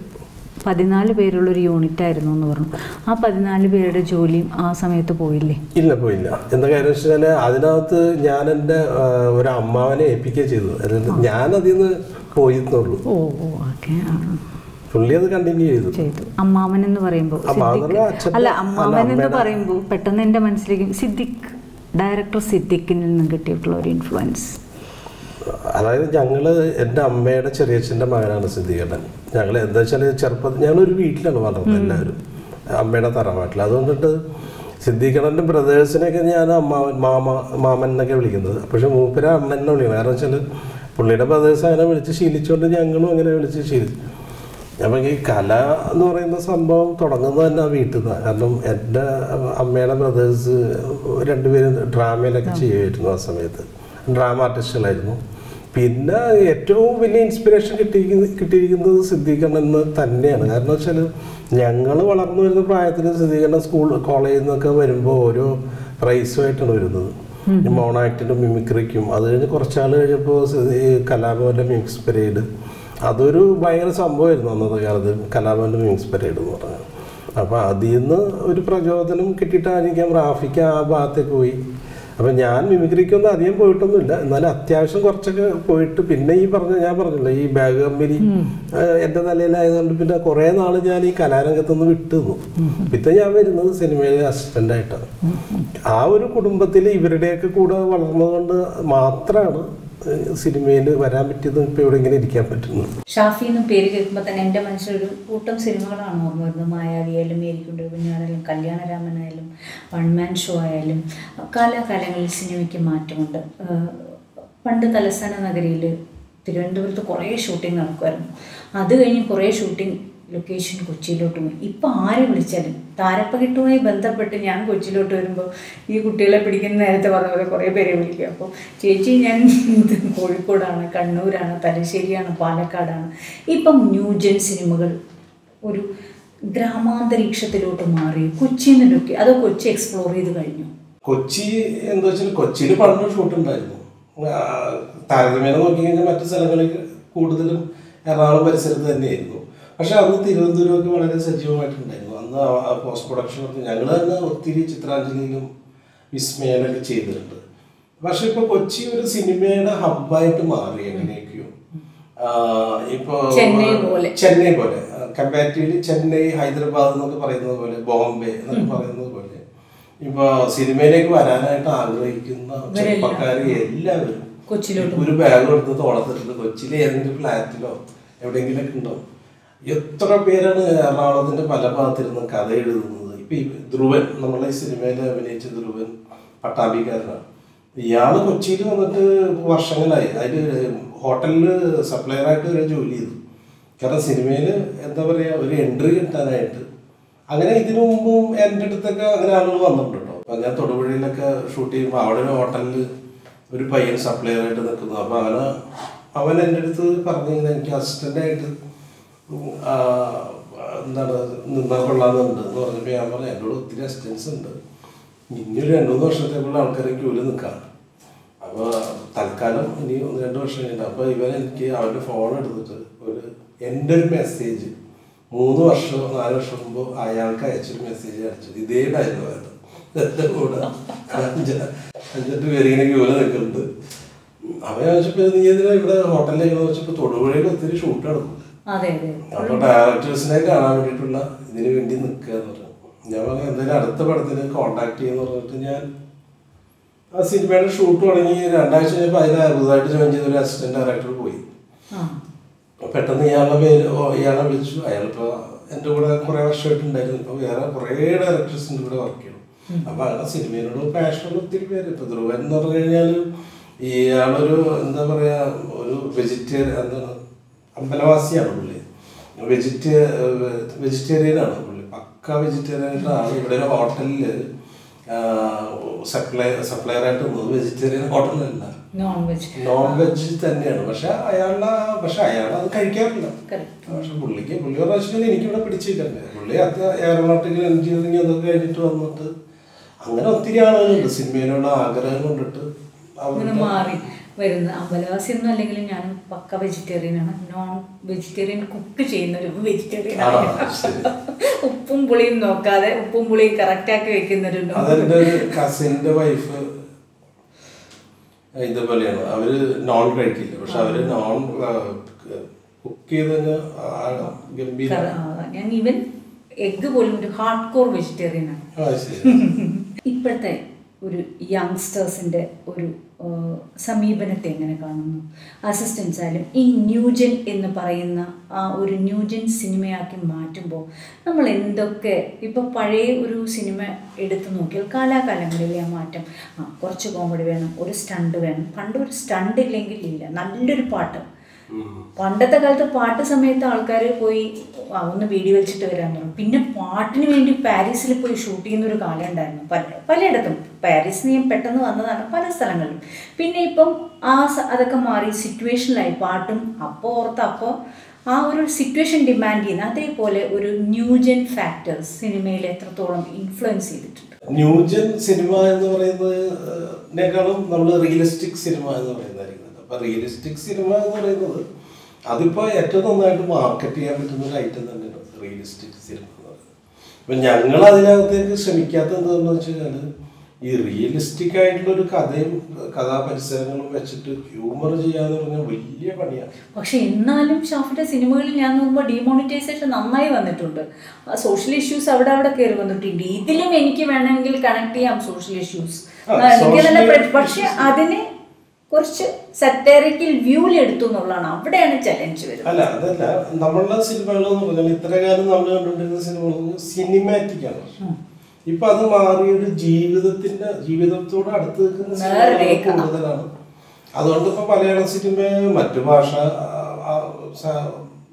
പതിനാല് പേരുള്ളൊരു യൂണിറ്റ് ആയിരുന്നു എന്ന് പറഞ്ഞു. ആ പതിനാല് പേരുടെ ജോലിയും ആ സമയത്ത് പോയില്ലേ? ഇല്ല പോയില്ല. എന്താ കാര്യം വെച്ചാൽ അതിനകത്ത് ഞാൻ എന്റെ ഒരു അമ്മാവനെ ഏൽപ്പിക്കുകയും ചെയ്തു ഞാൻ അതിൽ നിന്ന് പോയിരുന്നുള്ളൂ. ഓ ഓ ഓക്കെ പുള്ളി അത് കണ്ടിന്യൂ ചെയ്തു. ചെയ്തു. അമ്മാവൻ എന്ന് പറയുമ്പോൾ അല്ല അമ്മാവൻ എന്ന് പറയുമ്പോൾ പെട്ടെന്ന് എന്റെ മനസ്സിലേക്ക് സിദ്ദിഖ് ഡയറക്ടർ സിദ്ദിഖിൽ നിന്നും കിട്ടിയിട്ടുള്ള ഒരു ഇൻഫ്ലുവൻസ് അതായത് ഞങ്ങൾ എന്റെ അമ്മയുടെ ചെറിയച്ഛന്റെ മകനാണ് സിദ്ധികേട്ടൻ ഞങ്ങൾ എന്താ വെച്ചാൽ ചെറുപ്പത്തിൽ ഞങ്ങളൊരു വീട്ടിലാണ് വളർന്നത് എല്ലാവരും. അമ്മയുടെ തറവാട്ടിൽ അതുകൊണ്ടിട്ട് സിദ്ദീഖണന്റെ ബ്രദേഴ്സിനെയൊക്കെ ഞാൻ അമ്മാവൻ മാമ മാമൻ എന്നൊക്കെ വിളിക്കുന്നത്. പക്ഷെ മൂപ്പര അമ്മ എന്നെ വിളിക്കണം. കാരണം വെച്ചാൽ പുള്ളിയുടെ ബ്രദേഴ്സ് അങ്ങനെ വിളിച്ച് ശീലിച്ചുകൊണ്ട് ഞങ്ങളും അങ്ങനെ വിളിച്ച് ശീലിച്ചു അപ്പം ഈ കല എന്ന് പറയുന്ന സംഭവം തുടങ്ങുന്നത് തന്നെ വീട്ടിൽ നിന്ന് കാരണം എന്റെ അമ്മയുടെ ബ്രദേഴ്സ് രണ്ടുപേരും ഡ്രാമയിലൊക്കെ ചെയ്യുമായിരുന്നു ആ സമയത്ത്. ഡ്രാമ ആർട്ടിസ്റ്റുകളായിരുന്നു പിന്നെ ഏറ്റവും വലിയ ഇൻസ്പിറേഷൻ കിട്ടിയിരിക്കുന്നത് കിട്ടിയിരിക്കുന്നത് സിദ്ധീകരണെന്ന് എന്ന് തന്നെയാണ്. കാരണം വെച്ചാൽ ഞങ്ങൾ വളർന്നു വരുന്ന പ്രായത്തിൽ സിദ്ധീകരണം സ്കൂൾ കോളേജിൽ നിന്നൊക്കെ വരുമ്പോൾ ഓരോ പ്രൈസുമായിട്ടാണ് വരുന്നത്. മോണാക്ടിനും മിമിക്രിക്കും അത് കഴിഞ്ഞ് കുറച്ചാൾ കഴിഞ്ഞപ്പോൾ കലാഭവന്റെ മിമിക്സ് പരേഡ് അതൊരു ഭയങ്കര സംഭവമായിരുന്നു അന്നത്തെ കാലത്ത്. കലാഭവന്റെ മിമിക്സ് പരേഡ് എന്ന് പറഞ്ഞാൽ. അപ്പോൾ അതിൽ നിന്ന് ഒരു പ്രചോദനം കിട്ടിയിട്ടായിരിക്കാം റാഫിക്ക് ആ ഭാഗത്തേക്ക് പോയി. അപ്പം ഞാൻ മിമിക്രിക്കൊന്നും അധികം പോയിട്ടൊന്നുമില്ല. എന്നാലും അത്യാവശ്യം കുറച്ചൊക്കെ പോയിട്ട് പിന്നെ ഈ പറഞ്ഞ ഞാൻ പറഞ്ഞില്ല ഈ ബാഗ് കമ്പനി എന്റെ നിലയിലായതുകൊണ്ട് പിന്നെ കുറേ നാൾ ഞാൻ ഈ കലാരംഗത്തുനിന്ന് വിട്ടു നിന്നു പിന്നെ ഞാൻ വരുന്നത് സിനിമയിലെ അസിസ്റ്റന്റായിട്ടാണ് ആ ഒരു കുടുംബത്തിൽ ഇവരുടെയൊക്കെ കൂടെ വളർന്നതുകൊണ്ട് മാത്രമാണ് സിനിമയിൽ വരാൻ പറ്റിയതും ഇപ്പോൾ ഇവിടെ ഇങ്ങനെ ഇരിക്കാൻ പറ്റുന്നു. ഷാഫി എന്ന് പേര് കേൾക്കുമ്പോൾ തന്നെ എന്റെ മനസ്സിലൊരു കൂട്ടം സിനിമകളാണ് ഓർമ്മ വരുന്നത്. മായാവിയായാലും മേരിക്കുണ്ട് കുഞ്ഞാണെങ്കിലും കല്യാണരാമനായാലും വൺ മാൻ ഷോ ആയാലും കാലാകാലങ്ങളിൽ സിനിമയ്ക്ക് മാറ്റമുണ്ട്. പണ്ട് തലസ്ഥാന നഗരിയിൽ തിരുവനന്തപുരത്ത് കുറേ ഷൂട്ടിംഗ് നടക്കുമായിരുന്നു അത് കഴിഞ്ഞ് കുറേ ഷൂട്ടിംഗ് ലൊക്കേഷൻ കൊച്ചിയിലോട്ട് പോയി ഇപ്പം ആരെ വിളിച്ചാലും താരപ്പകിട്ടുമായി ബന്ധപ്പെട്ട് ഞാൻ കൊച്ചിയിലോട്ട് വരുമ്പോൾ ഈ കുട്ടികളെ പിടിക്കുന്ന നേരത്തെ പറഞ്ഞ പോലെ കുറേ പേരെ വിളിക്കും. അപ്പോൾ ചേച്ചി ഞാൻ കോഴിക്കോടാണ് കണ്ണൂരാണ് തലശ്ശേരിയാണ് പാലക്കാടാണ്. ഇപ്പം ന്യൂജൻ സിനിമകൾ ഒരു ഗ്രാമാന്തരീക്ഷത്തിലോട്ട് മാറി. കൊച്ചിയിൽ നിന്നൊക്കെ അതോ കൊച്ചി എക്സ്പ്ലോർ ചെയ്ത് കഴിഞ്ഞു? കൊച്ചി എന്താ വെച്ചാൽ കൊച്ചിയിൽ പണ്ട് ഷൂട്ട് ഉണ്ടായിരുന്നു. താരതമ്യം നോക്കി കഴിഞ്ഞാൽ മറ്റു സ്ഥലങ്ങളിൽ കൂടുതലും എറണാകുളം പരിസരത്ത് തന്നെയായിരുന്നു. പക്ഷെ അന്ന് തിരുവനന്തപുരമൊക്കെ വളരെ സജീവമായിട്ടുണ്ടായിരുന്നു. അന്ന് പോസ്റ്റ് പ്രൊഡക്ഷൻ ഒക്കെ ഞങ്ങൾ തന്നെ ഒത്തിരി ചിത്രാഞ്ജലിയിലും വിസ്മയനൊക്കെ ചെയ്തിട്ടുണ്ട്. പക്ഷെ ഇപ്പൊ കൊച്ചി ഒരു സിനിമയുടെ ഹബ്ബായിട്ട് മാറി എങ്ങനെയൊക്കെയോ. ഇപ്പൊ ചെന്നൈ പോലെ. കമ്പാരിറ്റീവ്ലി ചെന്നൈ ഹൈദരാബാദ് എന്നൊക്കെ പറയുന്നത് പോലെ ബോംബെ എന്നൊക്കെ പറയുന്നത് പോലെ. ഇപ്പൊ സിനിമയിലേക്ക് വരാനായിട്ട് ആഗ്രഹിക്കുന്ന ചെറുപ്പക്കാർ എല്ലാവരും കൊച്ചിയിലോട്ട് ഒരു ബാഗ് എടുത്ത് തോളത്തിട്ടുണ്ട് കൊച്ചിയിലെ ഏതെങ്കിലും ഫ്ലാറ്റിലോ എവിടെയെങ്കിലൊക്കെ ഉണ്ടോ? എത്ര പേരാണ് എറണാകുളത്തിന്റെ പല ഭാഗത്തിരുന്ന് കഥ എഴുതുന്നത് ഇപ്പൊ ഈ ധ്രുവൻ നമ്മളെ സിനിമയിൽ അഭിനയിച്ച ധ്രുവൻ പട്ടാഭിക്കാരനാണ് ഇയാൾ കൊച്ചിയിൽ വന്നിട്ട് വർഷങ്ങളായി. അതിൽ ഹോട്ടലിൽ സപ്ലയറായിട്ട് വരെ ജോലി ചെയ്തു. കാരണം സിനിമയിൽ എന്താ പറയുക ഒരു എൻട്രി കിട്ടാനായിട്ട്. അങ്ങനെ ഇതിനു മുമ്പും എന്റെ അടുത്തൊക്കെ അങ്ങനെ ആളുകൾ വന്നിട്ടുണ്ട്? അപ്പം ഞാൻ തൊടുപുഴയിലൊക്കെ ഷൂട്ട് ചെയ്യുമ്പോൾ അവിടെ ഒരു ഹോട്ടലിൽ ഒരു പയ്യൻ സപ്ലയർ ആയിട്ട് നിൽക്കുന്നു. അപ്പോൾ അവന് അവൻ എന്റെ അടുത്ത് പറഞ്ഞു എനിക്ക് അസിസ്റ്റന്റായിട്ട് എന്താണ് നിന്നാൽ കൊള്ളാമെന്നുണ്ട് എന്ന് പറഞ്ഞപ്പോൾ ഞാൻ പറഞ്ഞു എന്നോട് ഒത്തിരി അസിസ്റ്റൻസ് ഉണ്ട്. ഇനി ഒരു രണ്ട് മൂന്ന് വർഷത്തേക്കുള്ള ആൾക്കാരെ ക്യൂൽ നിൽക്കാം. അപ്പോൾ തൽക്കാലം ഇനി ഒന്ന് രണ്ട് വർഷം കഴിഞ്ഞിട്ട് അപ്പോൾ ഇവൻ എനിക്ക് അവന്റെ ഫോൺ എടുത്തിട്ട് ഒരു എന്റെ ഒരു മെസ്സേജ് മൂന്ന് വർഷം നാല് വർഷം മുമ്പ് അയാൾക്ക് അയച്ചൊരു മെസ്സേജ് അയച്ചത്. ഇതേ ഡയലോഗായിരുന്നു എന്റെ കൂടെ അഞ്ച് പേര് ഇങ്ങനെ ക്യൂൽ നിൽക്കുന്നുണ്ട്. അവൻ ചോദിച്ചപ്പോൾ നീ എന്തിനാ ഇവിടെ ഹോട്ടലിലേക്ക് വെച്ചപ്പോൾ തൊടുപുഴയിൽ ഒത്തിരി ഷൂട്ട് നടക്കും അപ്പൊ ഡയറക്ടേഴ്സിനെ കാണാൻ വേണ്ടിയിട്ടുള്ള ഇതിന് വേണ്ടി നിൽക്കുക എന്ന് പറഞ്ഞു. ഞാൻ പറഞ്ഞു എന്തായാലും അടുത്ത പടത്തിന് കോണ്ടാക്ട് ചെയ്യുന്ന പറഞ്ഞിട്ട് ഞാൻ ആ സിനിമയുടെ ഷൂട്ട് തുടങ്ങി രണ്ടാഴ്ച കഴിഞ്ഞപ്പോൾ അതിൽ അറുപതായിട്ട് ജോയിൻ ചെയ്ത ഒരു അസിസ്റ്റന്റ് ഡയറക്ടർ പോയി പെട്ടെന്ന് ഇയാളുടെ പേര് ഇയാളെ വിളിച്ചു. അയാളിപ്പോ എന്റെ കൂടെ കുറെ വർഷമായിട്ടുണ്ടായിരുന്നു ഇപ്പൊ വേറെ കുറേ ഡയറക്ടേഴ്സിന്റെ കൂടെ വർക്ക് ചെയ്യണം. അപ്പൊ ആ സിനിമയോട് പാഷനുള്ള ഒത്തിരി പേര്. ഇപ്പൊ ധ്രുവൻ എന്ന് പറഞ്ഞു കഴിഞ്ഞാൽ ഇയാളൊരു എന്താ പറയാ ഒരു വെജിറ്റേറിയൻ എന്താണ് അമ്പലവാസിയാണ് പുള്ളി. വെജിറ്റേ വെജിറ്റേറിയൻ ആണ് പുള്ളി. പക്ക വെജിറ്റേറിയൻ ആയിട്ടാണ് ഇവിടെ ഒരു ഹോട്ടലിൽ സപ്ലൈ സപ്ലയർ ആയിട്ട് പോകുന്നത് വെജിറ്റേറിയൻ ഹോട്ടലല്ല. നോൺ വെജ് നോൺ വെജ് തന്നെയാണ്. പക്ഷെ അയാളുടെ പക്ഷെ അയാൾ അത് കഴിക്കാറില്ല. പക്ഷെ പുള്ളിക്ക് പുള്ളി പ്രാവശ്യം എനിക്കിവിടെ പിടിച്ചിട്ടുണ്ട് പുള്ളി അത് എയറോനോട്ടിക്കൽ എഞ്ചിനീയറിംഗ് അതൊക്കെ കഴിഞ്ഞിട്ട് വന്നിട്ട് അങ്ങനെ ഒത്തിരി ആളുകളുണ്ട്. സിനിമയിലുള്ള ആഗ്രഹം കൊണ്ടിട്ട് ഇങ്ങനെ അവർക്ക് മാറി വരുന്ന അമ്പലവാസി ഒന്നും അല്ലെങ്കിലും ഞാൻ പക്ക വെജിറ്റേറിയൻ ആണ്. നോൺ വെജിറ്റേറിയൻ കുക്ക് ചെയ്യുന്ന ഒരു വെജിറ്റേറിയൻ ആണ്? ഉപ്പും പുളിയും നോക്കാതെ ഉപ്പും പുളിയും കറക്റ്റ് ആക്കി വെക്കുന്ന ഒരു കസിന്റെ വൈഫ് ഇതുപോലെയാണ്. അവർ നോൺ കഴിക്കില്ല. പക്ഷെ അവർ നോൺ കുക്ക് ചെയ്തതിന് ഗംഭീര ഞാൻ ഈവൻ എഗ്ഗ് പോലും ഒരു ഹാർഡ് കോർ വെജിറ്റേറിയൻ ആണ് ഇപ്പോഴത്തെ ഒരു യങ്സ്റ്റേഴ്സിന്റെ ഒരു സമീപനത്തെ എങ്ങനെ കാണുന്നു? അസിസ്റ്റൻസ് ആയാലും ഈ ന്യൂജൻ എന്ന് പറയുന്ന ആ ഒരു ന്യൂജൻ സിനിമയാക്കി മാറ്റുമ്പോൾ നമ്മൾ എന്തൊക്കെ ഇപ്പോൾ പഴയ ഒരു സിനിമ എടുത്തു നോക്കിയാൽ കാലാകാലങ്ങളിലെ ആ മാറ്റം ആ കുറച്ച് കോമഡി വേണം ഒരു സ്റ്റണ്ട് വേണം. പണ്ട് ഒരു സ്റ്റണ്ട് ഇല്ലെങ്കിൽ ഇല്ല നല്ലൊരു പാട്ട്. പണ്ടത്തെ കാലത്ത് പാട്ട് സമയത്ത് ആൾക്കാർ പോയി ഒന്ന് വീഡിയോ വെച്ചിട്ട് വരാൻ പറഞ്ഞു പിന്നെ പാട്ടിന് വേണ്ടി പാരീസിൽ പോയി ഷൂട്ട് ചെയ്യുന്ന ഒരു കാലം ഉണ്ടായിരുന്നു. പല പലയിടത്തും. പാരീസിൽ ഞാൻ പെട്ടെന്ന് വന്നതാണ് പല സ്ഥലങ്ങളിലും. പിന്നെ ഇപ്പം ആ അതൊക്കെ മാറി സിറ്റുവേഷനിലായി പാട്ടും അപ്പോൾ ഓർത്ത് അപ്പോൾ ആ ഒരു സിറ്റുവേഷൻ ഡിമാൻഡ് ചെയ്യുന്ന അതേപോലെ ഒരു ന്യൂജൻ ഫാക്ടേഴ്സ് സിനിമയിൽ എത്രത്തോളം ഇൻഫ്ലുവൻസ് ചെയ്തിട്ടുണ്ട്. ന്യൂജൻ സിനിമ എന്ന് പറയുന്നതിനേക്കാളും നമ്മൾ റിയലിസ്റ്റിക് സിനിമ എന്ന് പറയുന്നതായിരിക്കും. അപ്പൊ റിയലിസ്റ്റിക് സിനിമ എന്ന് പറയുന്നത് അതിപ്പോ ഏറ്റവും നന്നായിട്ട് മാർക്കറ്റ് ചെയ്യാൻ പറ്റുന്ന ഒരു ഐറ്റം തന്നെയാണ് റിയലിസ്റ്റിക് സിനിമ എന്ന് പറയുന്നത്. അപ്പൊ ഞങ്ങൾ അതിനകത്തേക്ക് ശ്രമിക്കാത്തത് എന്താണെന്ന് വെച്ച് കഴിഞ്ഞാൽ ഈ റിയലിസ്റ്റിക് ആയിട്ടുള്ള ഒരു കഥയും കഥാപരിസരങ്ങളും വെച്ചിട്ട് ഹ്യൂമർ ചെയ്യാന്ന് പറഞ്ഞാൽ വലിയ പണിയാണ് പക്ഷെ എന്നാലും ഷാഫിന്റെ സിനിമകളിൽ ഞാൻ നോക്കുമ്പോൾ ഡിമോണിറ്റൈസേഷൻ നന്നായി വന്നിട്ടുണ്ട്. സോഷ്യൽ ഇഷ്യൂസ് അവിടെ അവിടെ കയറി വന്നിട്ടുണ്ട്. ഇതിലും എനിക്ക് വേണമെങ്കിൽ കണക്ട് ചെയ്യാം സോഷ്യൽ ഇഷ്യൂസ് എനിക്ക് പക്ഷെ അതിനെ കുറച്ച് സറ്ററിക്കൽ വ്യൂവിൽ എടുത്തു എന്നുള്ളതാണ്. അവിടെയാണ് ചലഞ്ച് വരുന്നത്. അല്ല അതല്ല. നമ്മളുടെ സിനിമകൾ എന്ന് പറഞ്ഞാൽ ഇത്ര കാലം നമ്മൾ കണ്ടുകൊണ്ടിരുന്ന സിനിമകൾ സിനിമാറ്റിക് ആണ്. ഇപ്പൊ അത് മാറി ഒരു ജീവിതത്തിന്റെ ജീവിതത്തോട് അടുത്ത് നിൽക്കുന്ന സിനിമകൾ. കൂടുതലാണ്. അതുകൊണ്ട് ഇപ്പൊ മലയാള സിനിമ മറ്റു ഭാഷ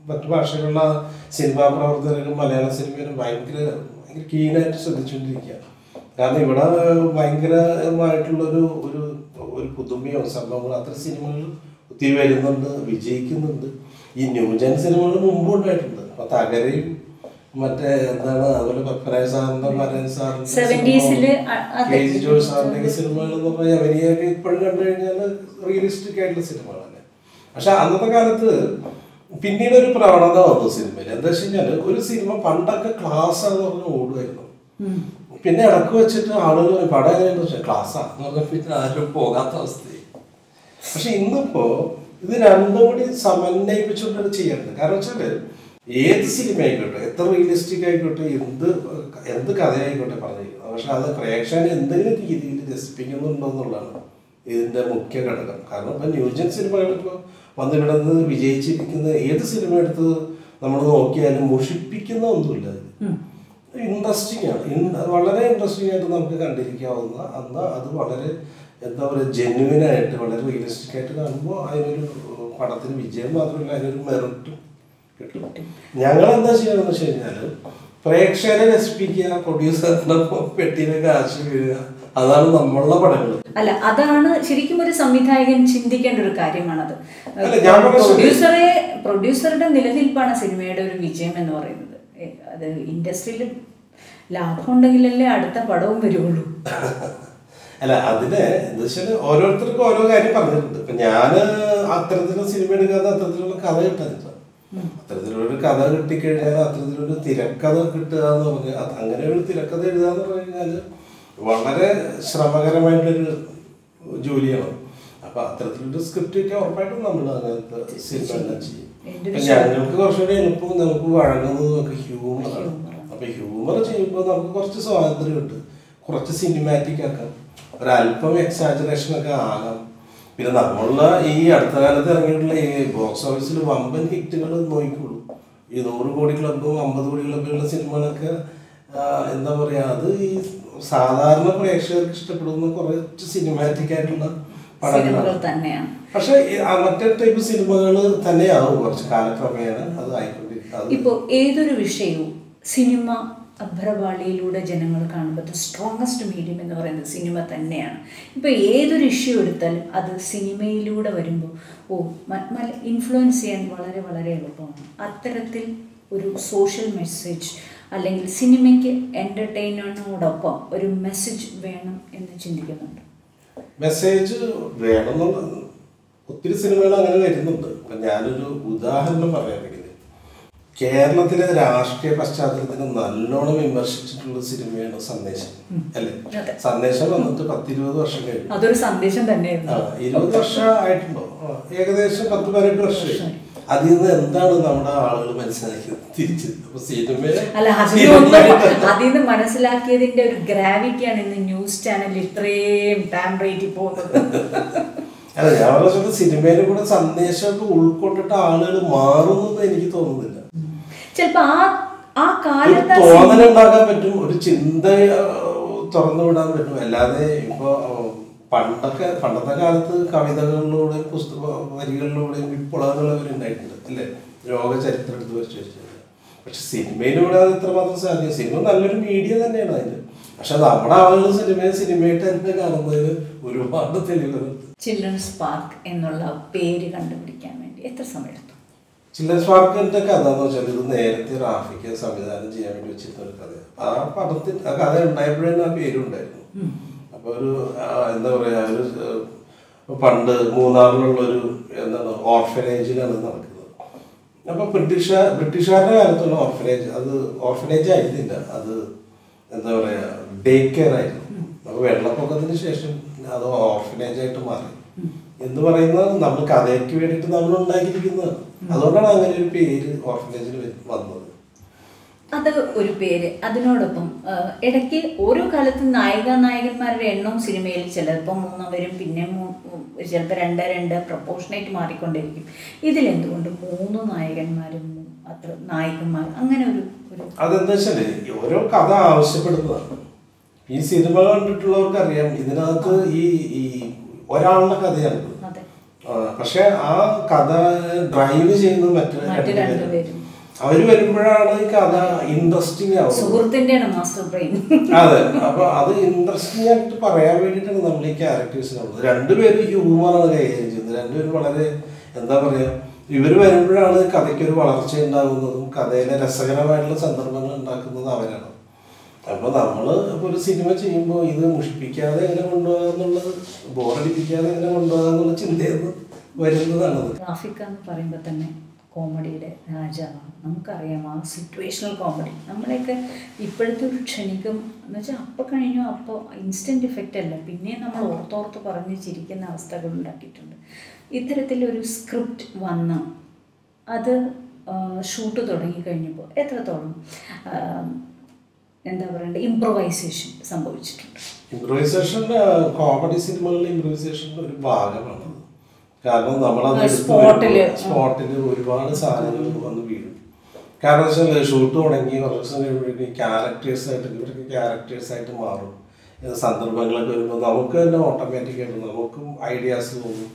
മറ്റു ഭാഷകളുള്ള സിനിമാ പ്രവർത്തകരും മലയാള സിനിമയിലും ഭയങ്കര ഭയങ്കര കീനായിട്ട് ശ്രദ്ധിച്ചുകൊണ്ടിരിക്കുക കാരണം ഇവിടെ ഭയങ്കരമായിട്ടുള്ളൊരു ഒരു ഒരു പുതുമയോ സംഭവങ്ങളോ അത്ര സിനിമകൾ ഒത്തിരി വരുന്നുണ്ട് വിജയിക്കുന്നുണ്ട്. ഈ ന്യൂജൻ സിനിമകൾ മുമ്പ് ഉണ്ടായിട്ടുണ്ട്. അപ്പൊ തകരയും മറ്റേ എന്താണ് അതുപോലെ പത്മരാജ സാറിന്റെ മരൻ സാറിന്റെ 70s L K G Jose സാറിന്റെ സിനിമകൾ എന്ന് പറഞ്ഞാൽ അവനെയൊക്കെ ഇപ്പോഴും കണ്ടു കഴിഞ്ഞാൽ റിയലിസ്റ്റിക് ആയിട്ടുള്ള സിനിമകളല്ലേ പക്ഷെ അന്നത്തെ കാലത്ത് പിന്നീട് ഒരു പ്രവണത വന്നു സിനിമയിൽ. എന്താ വെച്ച് കഴിഞ്ഞാൽ ഒരു സിനിമ പണ്ടൊക്കെ ക്ലാസ് എന്ന് പറഞ്ഞ് ഓടുമായിരുന്നു. പിന്നെ ഇടയ്ക്ക് വെച്ചിട്ട് ആളുകൾ ഒരു പടം എങ്ങനെയാണെന്ന് വെച്ചാൽ പറഞ്ഞാൽ ആരും പോകാത്ത അവസ്ഥയായി. പക്ഷെ ഇന്നിപ്പോ ഇത് രണ്ടും കൂടി സമന്വയിപ്പിച്ചുകൊണ്ടാണ് ചെയ്യേണ്ടത് കാരണം വെച്ചാൽ ഏത് സിനിമ ആയിക്കോട്ടെ എത്ര റിയലിസ്റ്റിക് ആയിക്കോട്ടെ എന്ത് എന്ത് കഥയായിക്കോട്ടെ പറഞ്ഞിരിക്കുന്നത്. പക്ഷെ അത് പ്രേക്ഷകനെ എന്തെങ്കിലും രീതിയിൽ രസിപ്പിക്കുന്നുണ്ടോ എന്നുള്ളതാണ് ഇതിന്റെ മുഖ്യ ഘടകം. കാരണം ഇപ്പൊ ന്യൂജൻ സിനിമകൾ ഇപ്പോൾ വന്നു കിടന്ന് വിജയിച്ചിരിക്കുന്ന ഏത് സിനിമ എടുത്ത് നമ്മൾ നോക്കിയാലും മുഷിപ്പിക്കുന്ന ഒന്നുമില്ല. ഇൻട്രസ്റ്റിംഗ് ആണ്. വളരെ ഇൻട്രസ്റ്റിംഗ് ആയിട്ട് നമുക്ക് കണ്ടിരിക്കാവുന്ന അന്ന് അത് വളരെ എന്താ പറയുക ജെന്യുവിൻ ആയിട്ട് വളരെ റിയലിസ്റ്റിക് ആയിട്ട് കാണുമ്പോൾ അതിനൊരു പടത്തിന് വിജയം മാത്രമല്ല അതിനൊരു മെറിറ്റും കിട്ടും. ഞങ്ങൾ എന്താ ചെയ്യണമെന്ന് വെച്ച് കഴിഞ്ഞാൽ പ്രേക്ഷകരെ രസിപ്പിക്കുക പ്രൊഡ്യൂസറിന്റെ പെട്ടിയിലെ കാശ് വീഴുക അതാണ് നമ്മളുടെ പടങ്ങൾ. അല്ല അതാണ് ശരിക്കും ഒരു സംവിധായകൻ ചിന്തിക്കേണ്ട ഒരു കാര്യമാണത്. പ്രൊഡ്യൂസറെ പ്രൊഡ്യൂസറുടെ നിലനിൽപ്പാണ് സിനിമയുടെ ഒരു വിജയം എന്ന് പറയുന്നത്. അത് ഇൻഡസ്ട്രിയിൽ ലാഭം ഉണ്ടെങ്കിലല്ലേ അടുത്ത പടവും വരുള്ളൂ അല്ല അതിന് എന്താ വെച്ചാൽ ഓരോരുത്തർക്കും ഓരോ കാര്യം പറഞ്ഞിട്ടുണ്ട്. ഇപ്പൊ ഞാൻ അത്തരത്തിലുള്ള സിനിമ എടുക്കാതെ അത്തരത്തിലുള്ള കഥ കിട്ടാനില്ല അത്തരത്തിലൊരു കഥ കിട്ടിക്കഴിഞ്ഞാൽ അത്തരത്തിലൊരു തിരക്കഥ കിട്ടുക എന്ന് പറഞ്ഞാൽ അങ്ങനെ ഒരു തിരക്കഥ എഴുതുക എന്ന് പറഞ്ഞു കഴിഞ്ഞാൽ വളരെ ശ്രമകരമായിട്ടൊരു ജോലിയാണ്. അപ്പൊ അത്തരത്തിലൊരു സ്ക്രിപ്റ്റ് കിട്ടിയാൽ ഉറപ്പായിട്ടും നമ്മൾ അങ്ങനത്തെ സിനിമ എല്ലാം ചെയ്യും. ഞങ്ങൾക്ക് കുറച്ചുകൂടി എളുപ്പം നമുക്ക് വഴങ്ങുന്നതൊക്കെ ഹ്യൂമറാണ് അപ്പൊ ഹ്യൂമർ ചെയ്യുമ്പോൾ നമുക്ക് കുറച്ച് സ്വാതന്ത്ര്യം ഉണ്ട്. കുറച്ച് സിനിമാറ്റിക് ആക്കാം. ഒരല്പം എക്സാജറേഷൻ ഒക്കെ ആകാം. പിന്നെ നമ്മളുടെ ഈ അടുത്ത കാലത്ത് ഇറങ്ങിയിട്ടുള്ള ഈ ബോക്സ് ഓഫീസിൽ വമ്പൻ ഹിറ്റുകൾ നോക്കിക്കോളൂ. ഈ നൂറ് കോടി ക്ലബും അമ്പത് കോടി ക്ലബുകളുടെ സിനിമകളൊക്കെ എന്താ പറയുക അത് ഈ സാധാരണ പ്രേക്ഷകർക്ക് ഇഷ്ടപ്പെടുന്ന കുറച്ച് സിനിമാറ്റിക് ആയിട്ടുള്ള പടങ്ങൾ പടങ്ങളാണ് തന്നെയാണ്. പക്ഷെ മറ്റേ ടൈപ്പ് സിനിമകൾ തന്നെയാവും കുറച്ച് കാലക്രമേണ അത് ആയിക്കൊണ്ടിരിക്കുന്നത്. ഇപ്പോൾ ഏതൊരു വിഷയവും സിനിമ അഭ്രപാളിയിലൂടെ ജനങ്ങൾ കാണുമ്പോൾ സ്ട്രോങ്സ്റ്റ് മീഡിയം എന്ന് പറയുന്നത് സിനിമ തന്നെയാണ്. ഇപ്പോൾ ഏതൊരു ഇഷ്യൂ എടുത്താലും അത് സിനിമയിലൂടെ വരുമ്പോൾ ഓ ഇൻഫ്ലുവൻസ് ചെയ്യാൻ വളരെ വളരെ എളുപ്പമാണ്. അത്തരത്തിൽ ഒരു സോഷ്യൽ മെസ്സേജ് അല്ലെങ്കിൽ സിനിമയ്ക്ക് എന്റർടൈനോടൊപ്പം ഒരു മെസ്സേജ് വേണം എന്ന് ചിന്തിക്കുന്നുണ്ട്? മെസ്സേജ് വേണമെന്നുള്ള ഒത്തിരി സിനിമകൾ അങ്ങനെ വരുന്നുണ്ട്. അപ്പം ഞാനൊരു ഉദാഹരണം പറയാമെങ്കിൽ കേരളത്തിലെ രാഷ്ട്രീയ പശ്ചാത്തലത്തിന് നല്ലോണം വിമർശിച്ചിട്ടുള്ള സിനിമയാണ് സന്ദേശം അല്ലേ. സന്ദേശം വന്നിട്ട് പത്തിരുപത് വർഷം കഴിഞ്ഞു. അതൊരു സന്ദേശം തന്നെയായിരുന്നു. ഇരുപത് വർഷം ആയിട്ടുണ്ടോ? ഏകദേശം പത്ത് പതിനെട്ട് വർഷം അതിൽ നിന്ന് എന്താണ് നമ്മുടെ ആളുകൾ മനസ്സിലാക്കിയത്? തിരിച്ച് അപ്പൊ അതിൽ നിന്ന് മനസ്സിലാക്കിയതിന്റെ ഒരു ഗ്രാവിറ്റിയാണ് ഇന്ന് ന്യൂസ് ചാനൽ ഇത്രയും ടാം റേറ്റിൽ പോകുന്നത്. അല്ല ഞാൻ പറഞ്ഞ സിനിമയിലെ കൂടെ സന്ദേശമൊക്കെ ഉൾക്കൊണ്ടിട്ട് ആളുകൾ മാറുന്നു എനിക്ക് തോന്നുന്നില്ല. ചിലപ്പോ ആ ആ കാലത്ത് തോന്നലുണ്ടാക്കാൻ പറ്റും ഒരു ചിന്ത തുറന്നു വിടാൻ പറ്റും. അല്ലാതെ ഇപ്പൊ പണ്ടൊക്കെ പണ്ടത്തെ കാലത്ത് കവിതകളിലൂടെയും പുസ്തക വരികളിലൂടെയും വിപ്ലവങ്ങൾ അവരുണ്ടായിട്ടുണ്ട് അല്ലേ? ലോക ചരിത്രം എടുത്ത് വെച്ച് വെച്ചാൽ പക്ഷെ സിനിമയിലൂടെ അത് എത്രമാത്രം സാധ്യത സിനിമ നല്ലൊരു മീഡിയ തന്നെയാണ് അതിന് പക്ഷെ നമ്മുടെ ആളുകൾ സിനിമയെ സിനിമയായിട്ട് തന്നെ കാണുന്നതിന് ഒരുപാട് തെളിവുകളുണ്ട് ചിൽഡ്രൻസ് പാർക്ക് എന്നുള്ള പേര് കണ്ടുപിടിക്കാൻ വേണ്ടി എത്ര സമയമെടുത്തു ചിൽഡ്രൻസ് പാർക്കിന്റെ കഥ എന്ന് വെച്ചാൽ ഇത് നേരത്തെ റാഫിക്ക് സംവിധാനം ചെയ്യാൻ വേണ്ടി വെച്ചിരുന്ന ഒരു കഥയാണ് ആ പടത്തിൽ ആ കഥ ഉണ്ടായപ്പോഴേ ആ പേരുണ്ടായിരുന്നു. അപ്പൊ ഒരു എന്താ പറയാ ഒരു പണ്ട് മൂന്നാറിലുള്ള ഒരു എന്താണ് ഓർഫനേജിലാണ് നടക്കുന്നത്. അപ്പൊ ബ്രിട്ടീഷ് ബ്രിട്ടീഷുകാരുടെ കാലത്തുള്ള ഓർഫനേജ് അത് ഓർഫനേജ് ആയിരുന്നില്ല. അത് എന്താ പറയാ ഡേ കെയർ ആയിരുന്നു. അപ്പൊ വെള്ളപ്പൊക്കത്തിന് ശേഷം അത് ഓർഫനേജ് ആയിട്ട് മാറി. എന്ന് പറയുന്നത് നമ്മൾ കഥയ്ക്ക് വേണ്ടിട്ട് നമ്മൾ ഉണ്ടാക്കിയിരിക്കുന്നത്. അതുകൊണ്ടാണ് അങ്ങനെ ഒരു പേര് ഓർഫനേജിൽ വന്നത്. അത് ഒരു പേര്. അതിനോടൊപ്പം ഇടയ്ക്ക് ഓരോ കാലത്തും നായിക നായകന്മാരുടെ എണ്ണവും സിനിമയിൽ ചിലപ്പോൾ മൂന്ന് വരും പിന്നെ ചിലപ്പോൾ രണ്ട് രണ്ട് പ്രപ്പോർഷനായിട്ട് മാറിക്കൊണ്ടിരിക്കും ഇതിലെന്തുകൊണ്ട് മൂന്ന് നായകന്മാരും അത്ര നായികന്മാർ അങ്ങനെ ഒരു ഒരു അതെന്താ വെച്ചാൽ ഓരോ കഥ ആവശ്യപ്പെടുന്നതാണ്. ഈ സിനിമ കണ്ടിട്ടുള്ളവർക്ക് അറിയാം ഇതിനകത്ത് ഈ ഈ ഒരാളുടെ കഥയാണ്. പക്ഷെ ആ കഥ ഡ്രൈവ് ചെയ്യുന്നത് മറ്റു രണ്ടുപേരും. അവർ വരുമ്പോഴാണ് ഈ കഥ ഇൻട്രസ്റ്റിംഗ് ആവുന്നത്. മാസ്റ്റർ ബ്രെയിൻ അതെ. അപ്പൊ അത് ഇൻട്രസ്റ്റിംഗ് ആയിട്ട് പറയാൻ വേണ്ടിയിട്ടാണ് നമ്മൾ ഈ ക്യാരക്ടേഴ്സിനുള്ളത് രണ്ടുപേരും ഹ്യൂമറാണ് കൈകാര്യം ചെയ്യുന്നത്. രണ്ടുപേരും വളരെ എന്താ പറയാ ഇവർ വരുമ്പോഴാണ് കഥയ്ക്ക് ഒരു വളർച്ച ഉണ്ടാകുന്നതും കഥയിലെ രസകരമായിട്ടുള്ള സന്ദർഭങ്ങൾ ഉണ്ടാക്കുന്നതും അവരാണ്. അപ്പൊ നമ്മൾ ഇപ്പൊ ഒരു സിനിമ ചെയ്യുമ്പോൾ ഇത് മുഷിപ്പിക്കാതെ എങ്ങനെ കൊണ്ടുപോകാന്നുള്ളത് ബോറടിപ്പിക്കാതെ എങ്ങനെ കൊണ്ടുപോകാന്നുള്ള ചിന്തയെന്ന് വരുന്നതാണത് ഗ്രാഫിക് എന്ന് പറയുമ്പോൾ തന്നെ കോമഡിയുടെ രാജാവാണ്. നമുക്കറിയാം ആ സിറ്റുവേഷണൽ കോമഡി നമ്മളെയൊക്കെ ഇപ്പോഴത്തെ ഒരു ക്ഷണികം എന്ന് വെച്ചാൽ അപ്പോൾ കഴിഞ്ഞു അപ്പോൾ ഇൻസ്റ്റന്റ് ഇഫക്റ്റ് അല്ല. പിന്നെ നമ്മൾ ഓർത്തോർത്ത് പറഞ്ഞ് ചിരിക്കുന്ന അവസ്ഥകൾ ഉണ്ടാക്കിയിട്ടുണ്ട്. ഇത്തരത്തിലൊരു സ്ക്രിപ്റ്റ് വന്ന് അത് ഷൂട്ട് തുടങ്ങി കഴിഞ്ഞപ്പോൾ എത്രത്തോളം എന്താ പറയണ്ടത് ഇംപ്രൊവൈസേഷൻ സംഭവിച്ചിട്ടുണ്ട്. ഇംപ്രൂവൈസേഷൻ കോമഡി സിനിമകളിലെ ഇംപ്രൂവൈസേഷൻ ഒരു ഭാഗമാണ്. കാരണം നമ്മളത് സ്പോട്ടിൽ സ്പോട്ടിൽ. സ്പോട്ടിൽ ഒരുപാട് സാധനങ്ങൾ വന്ന് വീഴും. കാരണം വെച്ചാൽ ഷൂട്ട് തുടങ്ങി കുറച്ച് കഴിയുമ്പോഴേക്കും ക്യാരക്ടേഴ്സ് ആയിട്ട് ഇവർക്ക് ക്യാരക്ടേഴ്സ് ആയിട്ട് മാറും സന്ദർഭങ്ങളൊക്കെ വരുമ്പോൾ നമുക്ക് തന്നെ ഓട്ടോമാറ്റിക് ആയിട്ട് നമുക്കും ഐഡിയാസ് തോന്നും.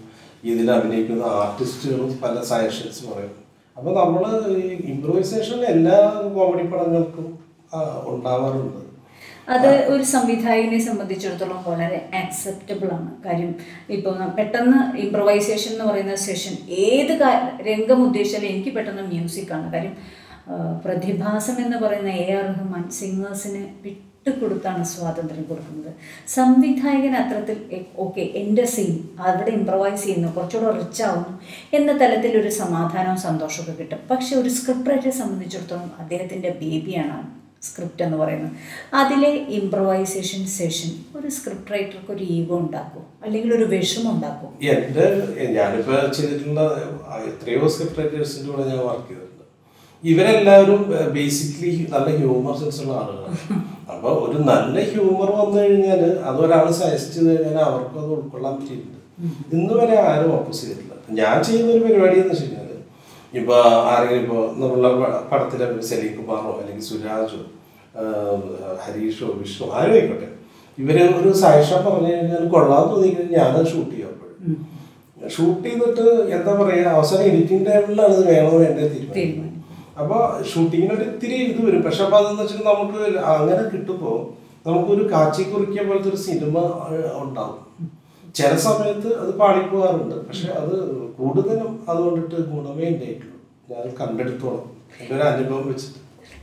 ഇതിൽ അഭിനയിക്കുന്ന ആർട്ടിസ്റ്റുകളും പല സജഷൻസ് പറയും. അപ്പോൾ നമ്മൾ ഈ ഇംപ്രൂവൈസേഷൻ എല്ലാ കോമഡി പടങ്ങൾക്കും ഉണ്ടാവാറുണ്ട്. അത് ഒരു സംവിധായകനെ സംബന്ധിച്ചിടത്തോളം വളരെ ആക്സെപ്റ്റബിൾ ആണ്. കാര്യം ഇപ്പോൾ പെട്ടെന്ന് ഇംപ്രവൈസേഷൻ എന്ന് പറയുന്ന സെഷൻ ഏത് രംഗം ഉദ്ദേശിച്ചാലും എനിക്ക് പെട്ടെന്ന് മ്യൂസിക്കാണ് കാര്യം ആ, പ്രതിഭാസം എന്ന് പറയുന്ന എ ആർ റഹ്മാൻ സിംഗേഴ്സിന് വിട്ടുകൊടുത്താണ് സ്വാതന്ത്ര്യം കൊടുക്കുന്നത്. സംവിധായകൻ അത്രത്തിൽ ഓക്കെ എന്റെ സീൻ അവിടെ ഇംപ്രവൈസ് ചെയ്യുന്നു കുറച്ചുകൂടെ റിച്ച് ആവുന്നു എന്ന തലത്തിൽ ഒരു സമാധാനവും സന്തോഷമൊക്കെ കിട്ടും. പക്ഷെ ഒരു സ്ക്രിപ്റ്റ് റൈറ്ററെ സംബന്ധിച്ചിടത്തോളം അദ്ദേഹത്തിന്റെ ബേബിയാണ് സ്ക്രിപ്റ്റ് എന്ന് പറയുന്നത്. അതിലെ ഇംപ്രവൈസേഷൻ സെഷൻ ഒരു സ്ക്രിപ്റ്റ് റൈറ്റർക്ക് ഒരു ഈഗോ ഉണ്ടാക്കും അല്ലെങ്കിൽ ഒരു വിഷമം ഉണ്ടാക്കും. എന്റെ ഞാനിപ്പോൾ ചെയ്തിട്ടുള്ള എത്രയോ സ്ക്രിപ്റ്റ് റൈറ്റേഴ്സിന്റെ കൂടെ ഞാൻ വർക്ക് ചെയ്തിട്ടുണ്ട്. ഇവരെല്ലാവരും ബേസിക്കലി നല്ല ഹ്യൂമർ സെൻസ് ഉള്ള ആളുകളാണ്. അപ്പോൾ ഒരു നല്ല ഹ്യൂമർ വന്നു കഴിഞ്ഞാൽ അത് ഒരാൾ സജസ്റ്റ് ചെയ്ത് കഴിഞ്ഞാൽ അവർക്കും അത് ഉൾക്കൊള്ളാൻ പറ്റിയിട്ടുണ്ട്. ഇന്ന് വരെ ആരും ഓപ്പോസ് ചെയ്തിട്ടില്ല ഞാൻ ചെയ്യുന്ന ഒരു പരിപാടി എന്ന് വെച്ച് കഴിഞ്ഞാൽ ഇപ്പൊ ആരെങ്കിലും ഇപ്പോൾ നമ്മളുടെ പടത്തിലെ സലീം കുമാറോ അല്ലെങ്കിൽ സുരാജോ ഹരീഷോ വിഷ്ണു ആരും ആയിക്കോട്ടെ ഇവർ ഒരു സായിഷ പറഞ്ഞു കഴിഞ്ഞാൽ കൊള്ളാന്ന് തോന്നി കഴിഞ്ഞാൽ ഞാനത് ഷൂട്ട് ചെയ്യാം ഷൂട്ട് ചെയ്തിട്ട് എന്താ പറയാ അവസാനം എഡിറ്റിംഗ് ടൈമിലാണ് ഇത് വേണോ വേണ്ടേ തീരുമാനം തീരുമാനം. അപ്പൊ ഷൂട്ടിങ്ങിന് ഒരു ഇത്തിരി ഇത് വരും. പക്ഷെ അപ്പൊ അതെന്ന് വെച്ചാൽ നമുക്ക് അങ്ങനെ കിട്ടുമ്പോൾ നമുക്കൊരു കാച്ചി കുറിക്കിയ പോലത്തെ ഒരു സിനിമ ഉണ്ടാവും. ചില സമയത്ത് അത് പാളിപ്പോകാറുണ്ട്. പക്ഷെ അത് കൂടുതലും അതുകൊണ്ടിട്ട് ഗുണമേ ഉണ്ടായിട്ടുള്ളൂ ഞാൻ കണ്ടെടുത്തോളാം. എന്റെ ഒരു അനുഭവം വെച്ചിട്ട്.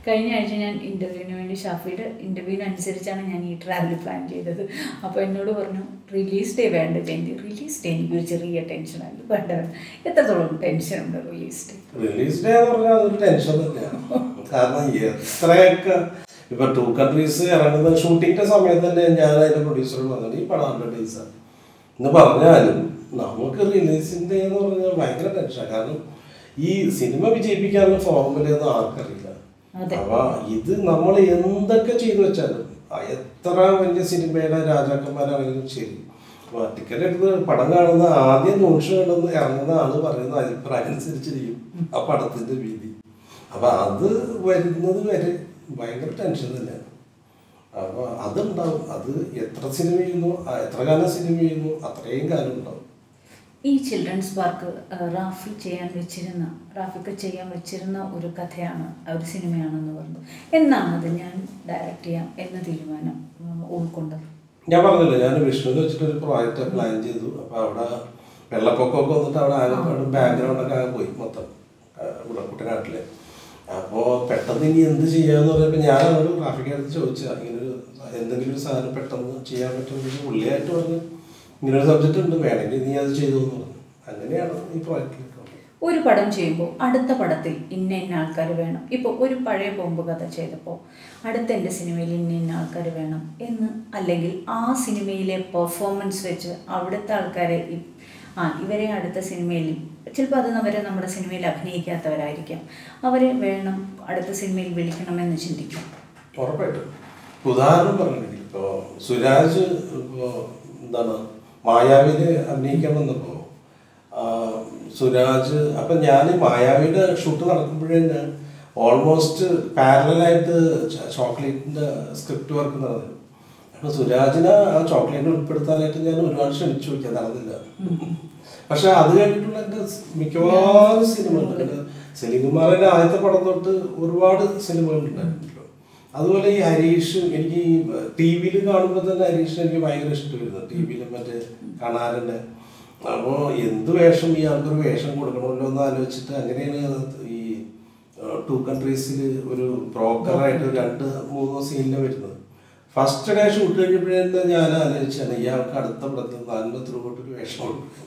കഴിഞ്ഞ ആഴ്ച ഞാൻ ഇന്റർവ്യൂവിന് വേണ്ടി ഷാഫിയുടെ ഇന്റർവ്യൂവിനനുസരിച്ചാണ് ഞാൻ ഈ ട്രാവൽ പ്ലാൻ ചെയ്തത്. അപ്പോൾ എന്നോട് പറഞ്ഞു റിലീസ് ഡേ വേണ്ട ജയന്തി? റിലീസ് ഡേ എനിക്ക് ഒരു ചെറിയ ടെൻഷനാണ് വേണ്ട വേണ്ട എത്രത്തോളം ടെൻഷൻ ഉണ്ട് റിലീസ് ഡേ റിലീസ് ഡേ എന്ന് പറഞ്ഞാൽ അതൊരു ടെൻഷൻ തന്നെയാണ്. കാരണം എത്രയൊക്കെ ഇപ്പൊ ടൂ കൺട്രീസ് ഇറങ്ങുന്ന ഷൂട്ടിങ്ങിന്റെ സമയത്ത് തന്നെ ഞാൻ അതിന്റെ പ്രൊഡ്യൂസറോട് പറഞ്ഞത്. ഈ പടം ഹൺഡ്രഡ് ഡേയ്സ് എന്ന് പറഞ്ഞാലും നമുക്ക് റിലീസിന്റെ എന്ന് പറഞ്ഞാൽ ഭയങ്കര ടെൻഷനാണ് കാരണം ഈ സിനിമ വിജയിപ്പിക്കാനുള്ള ഫോർമുലയൊന്നും ആർക്കറിയില്ല. അതെ. അപ്പൊ ഇത് നമ്മൾ എന്തൊക്കെ ചെയ്തു വെച്ചാലും എത്ര വലിയ സിനിമയുടെ രാജാക്കന്മാരാണെങ്കിലും ശരി. ടിക്കറ്റ് എടുത്ത് പടം കാണുന്ന ആദ്യം നിമിഷം കണ്ടെന്ന് ഇറങ്ങുന്ന ആൾ പറയുന്ന അഭിപ്രായം അനുസരിച്ചിരിക്കും ആ പടത്തിന്റെ വീതി അപ്പൊ അത് വരുന്നത് വരെ ഭയങ്കര ടെൻഷൻ തന്നെയാണ്. അപ്പൊ അതുണ്ടാവും. അത് എത്ര സിനിമ ചെയ്യുന്നു? എത്ര കാലം സിനിമ ചെയ്യുന്നു? അത്രയും കാലം ഉണ്ടാവും. ഈ ചിൽഡ്രൻസ് പാർക്ക് റാഫി ചെയ്യാൻ വെച്ചിരുന്ന റാഫിക്ക് ചെയ്യാൻ വെച്ചിരുന്ന ഒരു കഥയാണ് ഒരു സിനിമയാണെന്ന് പറഞ്ഞു. എന്നാണ് അത് ഞാൻ ഡയറക്റ്റ് ചെയ്യാം എന്ന തീരുമാനം ഉൾക്കൊണ്ടത്? ഞാൻ പറഞ്ഞില്ല ഞാൻ വിഷ്ണുവിൽ വെച്ചിട്ട് ഒരു പ്രോജക്റ്റ് പ്ലാൻ ചെയ്തു. അപ്പൊ അവിടെ വെള്ളപ്പൊക്കമൊക്കെ വന്നിട്ട് അവിടെ ആകെ ബാക്ക്ഗ്രൗണ്ട് ഒക്കെ ആകെ പോയി മൊത്തം ഇവിടെ കുട്ടനാട്ടിൽ അപ്പോ പെട്ടെന്ന് ഇനി എന്ത് ചെയ്യാന്ന് പറഞ്ഞപ്പോ ഞാൻ ഒരു ചോദിച്ചു അടുത്ത് ചോദിച്ചാ ഇങ്ങനെ എന്തെങ്കിലും ഒരു സാധനം പെട്ടെന്ന് ചെയ്യാൻ പറ്റുമെങ്കിൽ പുള്ളിയായിട്ട് പറഞ്ഞു. ഇങ്ങനെ ഒരു സബ്ജക്റ്റ് ഉണ്ട് വേണമെങ്കിൽ നീ അത് ചെയ്തു എന്ന് പറഞ്ഞു. അങ്ങനെയാണ് ഈ പ്രോജക്റ്റ് ഒരു പടം ചെയ്യുമ്പോൾ അടുത്ത പടത്തിൽ ഇന്ന ഇന്ന ആൾക്കാർ വേണം. ഇപ്പോൾ ഒരു പഴയ ബോംബ് കഥ ചെയ്തപ്പോൾ അടുത്ത എന്റെ സിനിമയിൽ ഇന്ന ഇന്ന ആൾക്കാർ വേണം എന്ന് അല്ലെങ്കിൽ ആ സിനിമയിലെ പെർഫോമൻസ് വെച്ച് അവിടുത്തെ ആൾക്കാരെ ആ ഇവരെ അടുത്ത സിനിമയിൽ ചിലപ്പോൾ അത് അവരെ നമ്മുടെ സിനിമയിൽ അഭിനയിക്കാത്തവരായിരിക്കാം. അവരെ വേണം അടുത്ത സിനിമയിൽ വിളിക്കണമെന്ന് ചിന്തിക്കും. ഉറപ്പായിട്ടും. ഉദാഹരണം പറഞ്ഞിട്ടുണ്ടെങ്കിൽ ഇപ്പോ സുരാജ് ഇപ്പോ എന്താണ് മായാവിൽ അഭിനയിക്കാൻ സുരാജ് അപ്പൊ ഞാൻ മായാവിയുടെ ഷൂട്ട് നടക്കുമ്പോഴേ ഓൾമോസ്റ്റ് പാരലായിട്ട് ചോക്ലേറ്റിന്റെ സ്ക്രിപ്റ്റ് വർക്ക് നടന്നു. അപ്പൊ സുരാജിനെ ആ ചോക്ലേറ്റ് ഉൾപ്പെടുത്താനായിട്ട് ഞാൻ ഒരുപാട് ശ്രമിച്ചു നോക്കിയാൽ നടന്നില്ല. പക്ഷെ അത് കഴിഞ്ഞിട്ടുള്ള എന്റെ മിക്കവാറും സിനിമകളുണ്ട്. സെലികുമാറിന്റെ ആദ്യത്തെ പടം തൊട്ട് ഒരുപാട് സിനിമകളുണ്ടായിട്ടുണ്ടല്ലോ അതുപോലെ ഈ ഹരീഷ് എനിക്ക് ഈ ടി വിയിൽ കാണുമ്പോൾ തന്നെ ഹരീഷ് എനിക്ക് ഭയങ്കര ഇഷ്ടമായിരുന്നു. ടി വിയിൽ മറ്റേ കാണാറുണ്ട് അപ്പോൾ എന്ത് വേഷം ഈ ആൾക്കൊരു വേഷം കൊടുക്കണമല്ലോ എന്ന് ആലോചിച്ചിട്ട് അങ്ങനെയാണ് ഈ ടു കൺട്രീസിൽ ഒരു ബ്രോക്കറായിട്ട് രണ്ട് മൂന്നോ സീനിലാണ് വരുന്നത്. ഫസ്റ്റ് ഡേ ഷൂട്ട് കഴിഞ്ഞപ്പോഴേ ഞാൻ ആലോചിച്ചാണ് ഇയാൾക്ക് അടുത്ത പടത്തിൽ നാൽപ്പത്തി രൂപ ഒരു വേഷം കൊടുക്കും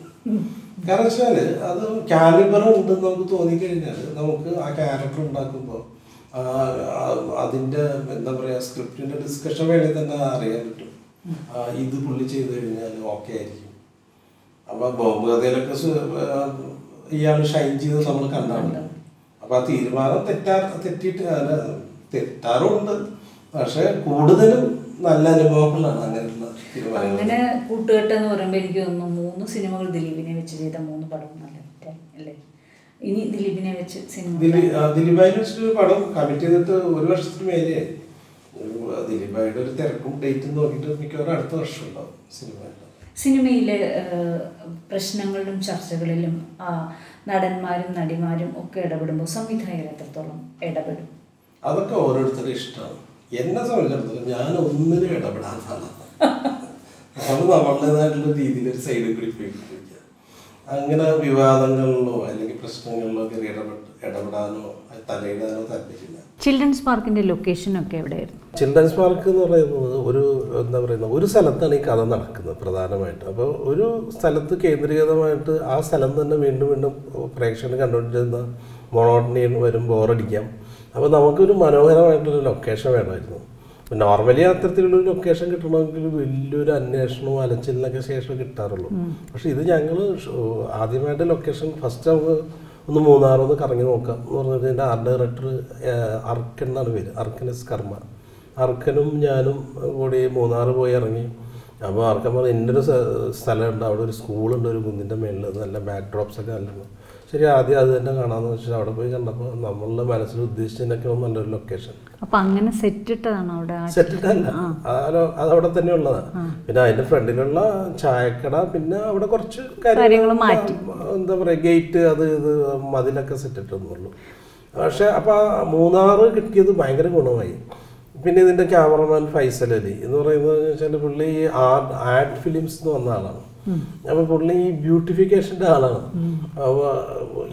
കാരണം വെച്ചാൽ അത് കാലിബർ ഉണ്ടെന്ന് നമുക്ക് തോന്നിക്കഴിഞ്ഞാൽ നമുക്ക് ആ ക്യാരക്ടർ ഉണ്ടാക്കുമ്പോൾ അതിന്റെ എന്താ പറയാ സ്ക്രിപ്റ്റിന്റെ ഡിസ്കഷൻ വേണമെങ്കിൽ തന്നെ അറിയാൻ പറ്റും. ഇത് പുള്ളി ചെയ്ത് കഴിഞ്ഞാൽ ഓക്കെ ആയിരിക്കും. അപ്പൊ ബോംബ് കഥയിലൊക്കെ ഇയാൾ ഷൈൻ ചെയ്ത് നമ്മൾ കണ്ടാണ്. അപ്പൊ ആ തീരുമാനം തെറ്റാ തെറ്റിട്ട് തെറ്റാറുണ്ട്. പക്ഷെ കൂടുതലും നല്ല അനുഭവങ്ങളാണ് അങ്ങനെയുള്ള അങ്ങനെ കൂട്ടുകെട്ട് എന്ന് പറയുമ്പോൾ എനിക്ക് തോന്നുന്നു മൂന്ന് സിനിമകൾ ദിലീപിനെ വെച്ച് ചെയ്ത മൂന്ന് പടം നല്ല അല്ലേ? ഇനി ദിലീപിനെ വെച്ച് സിനിമ ദിലീപായി വെച്ചിട്ട് പടം കമ്മിറ്റ് ചെയ്തിട്ട് ഒരു വർഷത്തിന് മേലെ. ദിലീപായുടെ ഒരു തിരക്കും ഡേറ്റും നോക്കിയിട്ട് മിക്കവാറും അടുത്ത വർഷം ഉണ്ടാവും സിനിമ. സിനിമയിലെ പ്രശ്നങ്ങളിലും ചർച്ചകളിലും ആ, നടന്മാരും നടിമാരും ഒക്കെ ഇടപെടുമ്പോൾ സംവിധായകർ എത്രത്തോളം ഇടപെടും? അതൊക്കെ ഓരോരുത്തരുടെ ഇഷ്ടമാണ്. എന്നെ സംബന്ധിച്ചിടത്തോളം ഞാൻ ഒന്നിനും ഇടപെടാൻ ആളാണ് നമ്മൾ നമ്മളുടേതായിട്ടുള്ള രീതിയിൽ ഒരു സൈഡ് കൂടി പോയിക്കൊണ്ടിരിക്കുക അങ്ങനെ വിവാദങ്ങളിലോ അല്ലെങ്കിൽ പ്രശ്നങ്ങളിലോ ഒക്കെ ഇടപെടാനോ തലയിടാനോ താല്പര്യമില്ല. ചിൽഡ്രൻസ് പാർക്കിന്റെ ലൊക്കേഷൻ ഒക്കെ എവിടെയായിരുന്നു? ചിൽഡ്രൻസ് പാർക്ക് എന്ന് പറയുന്നത് ഒരു എന്താ പറയുന്നത് ഒരു സ്ഥലത്താണ് ഈ കഥ നടക്കുന്നത് പ്രധാനമായിട്ട്. അപ്പോൾ ഒരു സ്ഥലത്ത് കേന്ദ്രീകൃതമായിട്ട് ആ സ്ഥലം തന്നെ വീണ്ടും വീണ്ടും പ്രേക്ഷകന് കണ്ടുകൊണ്ടിരുന്ന മൊണോട്ടണി വരും ബോറടിക്കാം അപ്പോൾ നമുക്കൊരു മനോഹരമായിട്ടുള്ള ലൊക്കേഷൻ വേണമായിരുന്നു. നോർമലി അത്തരത്തിലുള്ള ലൊക്കേഷൻ കിട്ടണമെങ്കിൽ വലിയൊരു അന്വേഷണവും അലച്ചിലിനൊക്കെ ശേഷം കിട്ടാറുള്ളൂ. പക്ഷെ ഇത് ഞങ്ങൾ ആദ്യമായിട്ട് ലൊക്കേഷൻ ഫസ്റ്റ് നമുക്ക് ഒന്ന് മൂന്നാറൊന്ന് കറങ്ങി നോക്കാം എന്ന് പറഞ്ഞിട്ട് എന്റെ ആർട്ട് ഡയറക്ടർ അർക്കൻ എന്നാണ് പേര്. അർക്കൻ എസ് കർമ്മ. അർക്കനും ഞാനും കൂടി മൂന്നാർ പോയി ഇറങ്ങി. അപ്പോൾ അർക്കൻ പറഞ്ഞു എന്റെ ഒരു സ്ഥലമുണ്ട്. അവിടെ ഒരു സ്കൂളുണ്ട് ഒരു കുന്നിന്റെ മേളിൽ നല്ല ബാക്ക് ഡ്രോപ്സ് ഒക്കെ നല്ലുണ്ട് ശരി ആദ്യം അത് തന്നെ കാണാന്ന് വെച്ചാൽ അവിടെ പോയി കണ്ടപ്പോൾ നമ്മളുടെ മനസ്സിൽ ഉദ്ദേശിച്ചതിനൊക്കെ നല്ലൊരു ലൊക്കേഷൻ അപ്പൊ അങ്ങനെ സെറ്റ് ഇട്ടതാണ് അവിടെ സെറ്റിട്ടല്ല അതവിടെ തന്നെ ഉള്ളതാണ് പിന്നെ അതിന്റെ ഫ്രണ്ടിലുള്ള ചായക്കട പിന്നെ അവിടെ കുറച്ച് കാര്യങ്ങൾ മാറ്റി. എന്താ പറയാ ഗേറ്റ് അത് ഇത് മതിലൊക്കെ സെറ്റ് ഇട്ടെന്നുള്ളൂ പക്ഷെ അപ്പൊ മൂന്നാറ് കിട്ടിയത് ഭയങ്കര ഗുണമായി. പിന്നെ ഇതിന്റെ ക്യാമറമാൻ ഫൈസൽ അലി എന്ന് പറയുന്നത് വെച്ചാൽ പുള്ളി ആർട്ട് ആഡ് ഫിലിംസ് എന്ന് വന്ന ആളാണ്. അപ്പൊ പുള്ളി ഈ ബ്യൂട്ടിഫിക്കേഷന്റെ ആളാണ്. അപ്പൊ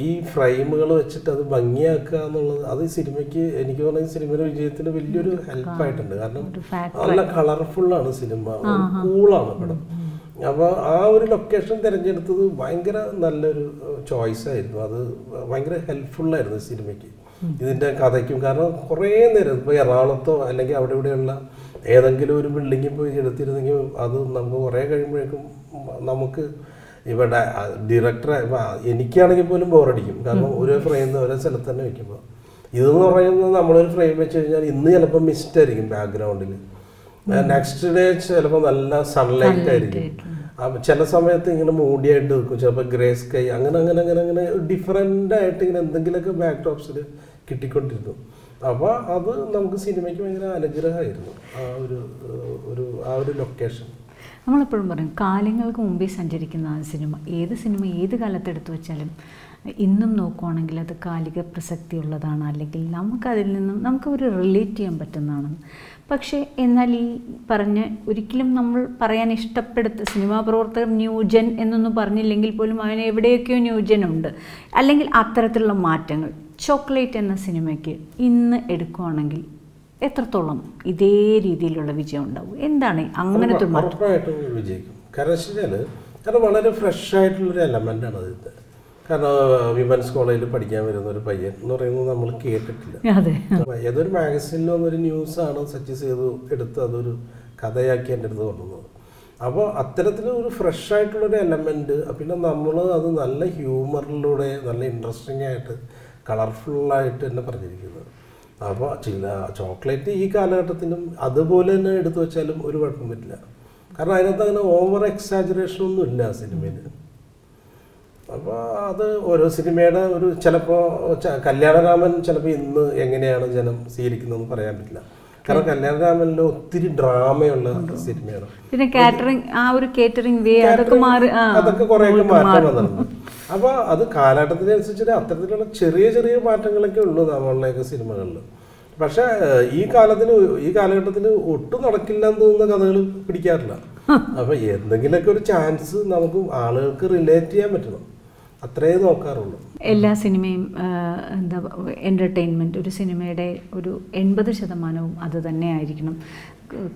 ഈ ഫ്രെയിമുകൾ വെച്ചിട്ട് അത് ഭംഗിയാക്കുക എന്നുള്ളത് അത് സിനിമയ്ക്ക് എനിക്ക് പറഞ്ഞ സിനിമയുടെ വിജയത്തിന് വലിയൊരു ഹെൽപ്പായിട്ടുണ്ട് കാരണം നല്ല കളർഫുള്ളാണ് സിനിമ. കൂളാണ് പടം. അപ്പോൾ ആ ഒരു ലൊക്കേഷൻ തിരഞ്ഞെടുത്തത് ഭയങ്കര നല്ലൊരു ചോയ്സ് ആയിരുന്നു. അത് ഭയങ്കര ഹെൽപ്ഫുള്ളായിരുന്നു സിനിമയ്ക്ക്. ഇതിന്റെ കഥയ്ക്കും കാരണം കുറേ നേരം ഇപ്പോൾ എറണാകുളത്തോ അല്ലെങ്കിൽ അവിടെ ഇവിടെയുള്ള ഏതെങ്കിലും ഒരു ബിൽഡിങ്ങിൽ പോയി എടുത്തിരുന്നെങ്കിൽ അത് നമുക്ക് കുറേ കഴിയുമ്പോഴേക്കും നമുക്ക് ഇവിടെ ഡയറക്ടറെ എനിക്കാണെങ്കിൽ പോലും ബോറടിക്കും കാരണം ഒരു ഫ്രെയിം ഓരോ സ്ഥലത്ത് തന്നെ വെക്കുമ്പോൾ ഇതെന്ന് പറയുന്നത് നമ്മളൊരു ഫ്രെയിം വെച്ച് കഴിഞ്ഞാൽ ഇന്ന് ചിലപ്പോൾ മിസ്റ്റ് ആയിരിക്കും ബാക്ക്ഗ്രൗണ്ടിൽ നെക്സ്റ്റ് ഡേ ചിലപ്പോൾ നല്ല സൺലൈറ്റ് ആയിരിക്കും. ചില സമയത്ത് ഇങ്ങനെ മൂടിയായിട്ട് നിൽക്കും. ചിലപ്പോൾ ഗ്രേ സ്കൈ അങ്ങനെ അങ്ങനെ അങ്ങനെ അങ്ങനെ ഡിഫറെന്റ് ആയിട്ട് ഇങ്ങനെ എന്തെങ്കിലുമൊക്കെ ബാക്ക് ടോപ്സിൽ കിട്ടിക്കൊണ്ടിരുന്നു. അപ്പോൾ അത് നമുക്ക് സിനിമയ്ക്ക് ഭയങ്കര അനുഗ്രഹമായിരുന്നു. ആ ഒരു ഒരു ആ ഒരു ലൊക്കേഷൻ നമ്മളെപ്പോഴും പറയും കാലങ്ങൾക്ക് മുമ്പേ സഞ്ചരിക്കുന്ന ആ സിനിമ ഏത് സിനിമ ഏത് കാലത്ത് വെച്ചാലും ഇന്നും നോക്കുവാണെങ്കിൽ അത് കാലിക പ്രസക്തി ഉള്ളതാണ് അല്ലെങ്കിൽ നമുക്കതിൽ നിന്നും നമുക്ക് ഒരു റിലേറ്റ് ചെയ്യാൻ പറ്റുന്നതാണ്. പക്ഷേ എന്നാൽ ഈ പറഞ്ഞ് ഒരിക്കലും നമ്മൾ പറയാൻ ഇഷ്ടപ്പെടുത്ത സിനിമാ പ്രവർത്തകർ ന്യൂജൻ എന്നൊന്നും പറഞ്ഞില്ലെങ്കിൽ പോലും അവന് എവിടെയൊക്കെയോ ന്യൂജൻ ഉണ്ട് അല്ലെങ്കിൽ അത്തരത്തിലുള്ള മാറ്റങ്ങൾ. ചോക്ലേറ്റ് എന്ന സിനിമയ്ക്ക് ഇന്ന് എടുക്കുവാണെങ്കിൽ എത്രത്തോളം ഇതേ രീതിയിലുള്ള വിജയം ഉണ്ടാവും? എന്താണ് അങ്ങനത്തെ ഉറപ്പായിട്ടും വിജയിക്കും. കാരണം വളരെ ഫ്രഷ് ആയിട്ടുള്ളൊരു എലമെന്റ് ആണ് ഇത്. കാരണം വിമൻസ് കോളേജിൽ പഠിക്കാൻ വരുന്ന ഒരു പയ്യൻ എന്ന് പറയുന്നത് നമ്മൾ കേട്ടിട്ടില്ല. ഏതൊരു മാഗസിനിൽ വന്നൊരു ന്യൂസാണ് സച്ചി ചെയ്തു എടുത്ത് അതൊരു കഥയാക്കി എന്റെ അടുത്ത് കൊണ്ടുവന്നത്. അപ്പോൾ അത്തരത്തിൽ ഒരു ഫ്രഷ് ആയിട്ടുള്ളൊരു എലമെന്റ് പിന്നെ നമ്മൾ അത് നല്ല ഹ്യൂമറിലൂടെ നല്ല ഇൻട്രസ്റ്റിംഗ് ആയിട്ട് കളർഫുള്ളായിട്ട് തന്നെ പറഞ്ഞിരിക്കുന്നത്. അപ്പോൾ ചില ചോക്ലേറ്റ് ഈ കാലഘട്ടത്തിനും അതുപോലെ തന്നെ എടുത്തു വെച്ചാലും ഒരു കുഴപ്പം പറ്റില്ല. കാരണം അതിനകത്ത് അങ്ങനെ ഓവർ എക്സാജറേഷൻ ഒന്നും ഇല്ല സിനിമയിൽ അപ്പോൾ അത് ഓരോ സിനിമയുടെ ഒരു ചിലപ്പോൾ കല്യാണരാമൻ ചിലപ്പോൾ ഇന്ന് എങ്ങനെയാണ് ജനം സ്വീകരിക്കുന്നതെന്ന് പറയാൻ പറ്റില്ല. കാരണം കല്യാണരാമനിൽ ഒത്തിരി ഡ്രാമയുള്ള സിനിമയാണ്. പിന്നെ കാറ്ററിംഗ് ആ ഒരു കാറ്ററിംഗ് വേ അതൊക്കെ അതൊക്കെ കുറേയൊക്കെ മാറ്റം വന്നിട്ടുണ്ട്. അപ്പോൾ അത് കാലഘട്ടത്തിനനുസരിച്ച് അത്തരത്തിലുള്ള ചെറിയ ചെറിയ മാറ്റങ്ങളൊക്കെ ഉള്ളൂ നമ്മളിലേക്ക് സിനിമകളിൽ. പക്ഷേ ഈ കാലത്തിന് ഈ കാലഘട്ടത്തിന് ഒട്ടും നടക്കില്ല എന്ന് തോന്നുന്ന കഥകൾ പിടിക്കാറില്ല. അപ്പൊ എന്തെങ്കിലുമൊക്കെ ഒരു ചാൻസ് നമുക്ക് ആളുകൾക്ക് റിലേറ്റ് ചെയ്യാൻ പറ്റണം. അത്രേ നോക്കാറുള്ളൂ. എല്ലാ സിനിമയും എന്താ എന്റർടൈൻമെന്റ് ഒരു സിനിമയുടെ ഒരു എൺപത് ശതമാനവും അത് തന്നെ ആയിരിക്കണം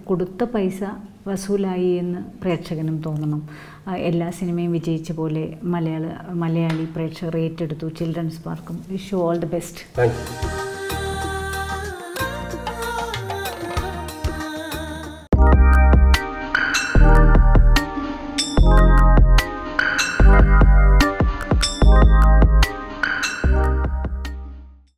കൊടുത്ത പൈസ വസൂലായി എന്ന് പ്രേക്ഷകനും തോന്നണം. എല്ലാ സിനിമയും വിജയിച്ച പോലെ മലയാള മലയാളി പ്രേക്ഷകർ ഏറ്റെടുത്തു. ചിൽഡ്രൻസ് പാർക്കും വിഷ് ഓൾ ദി ബെസ്റ്റ്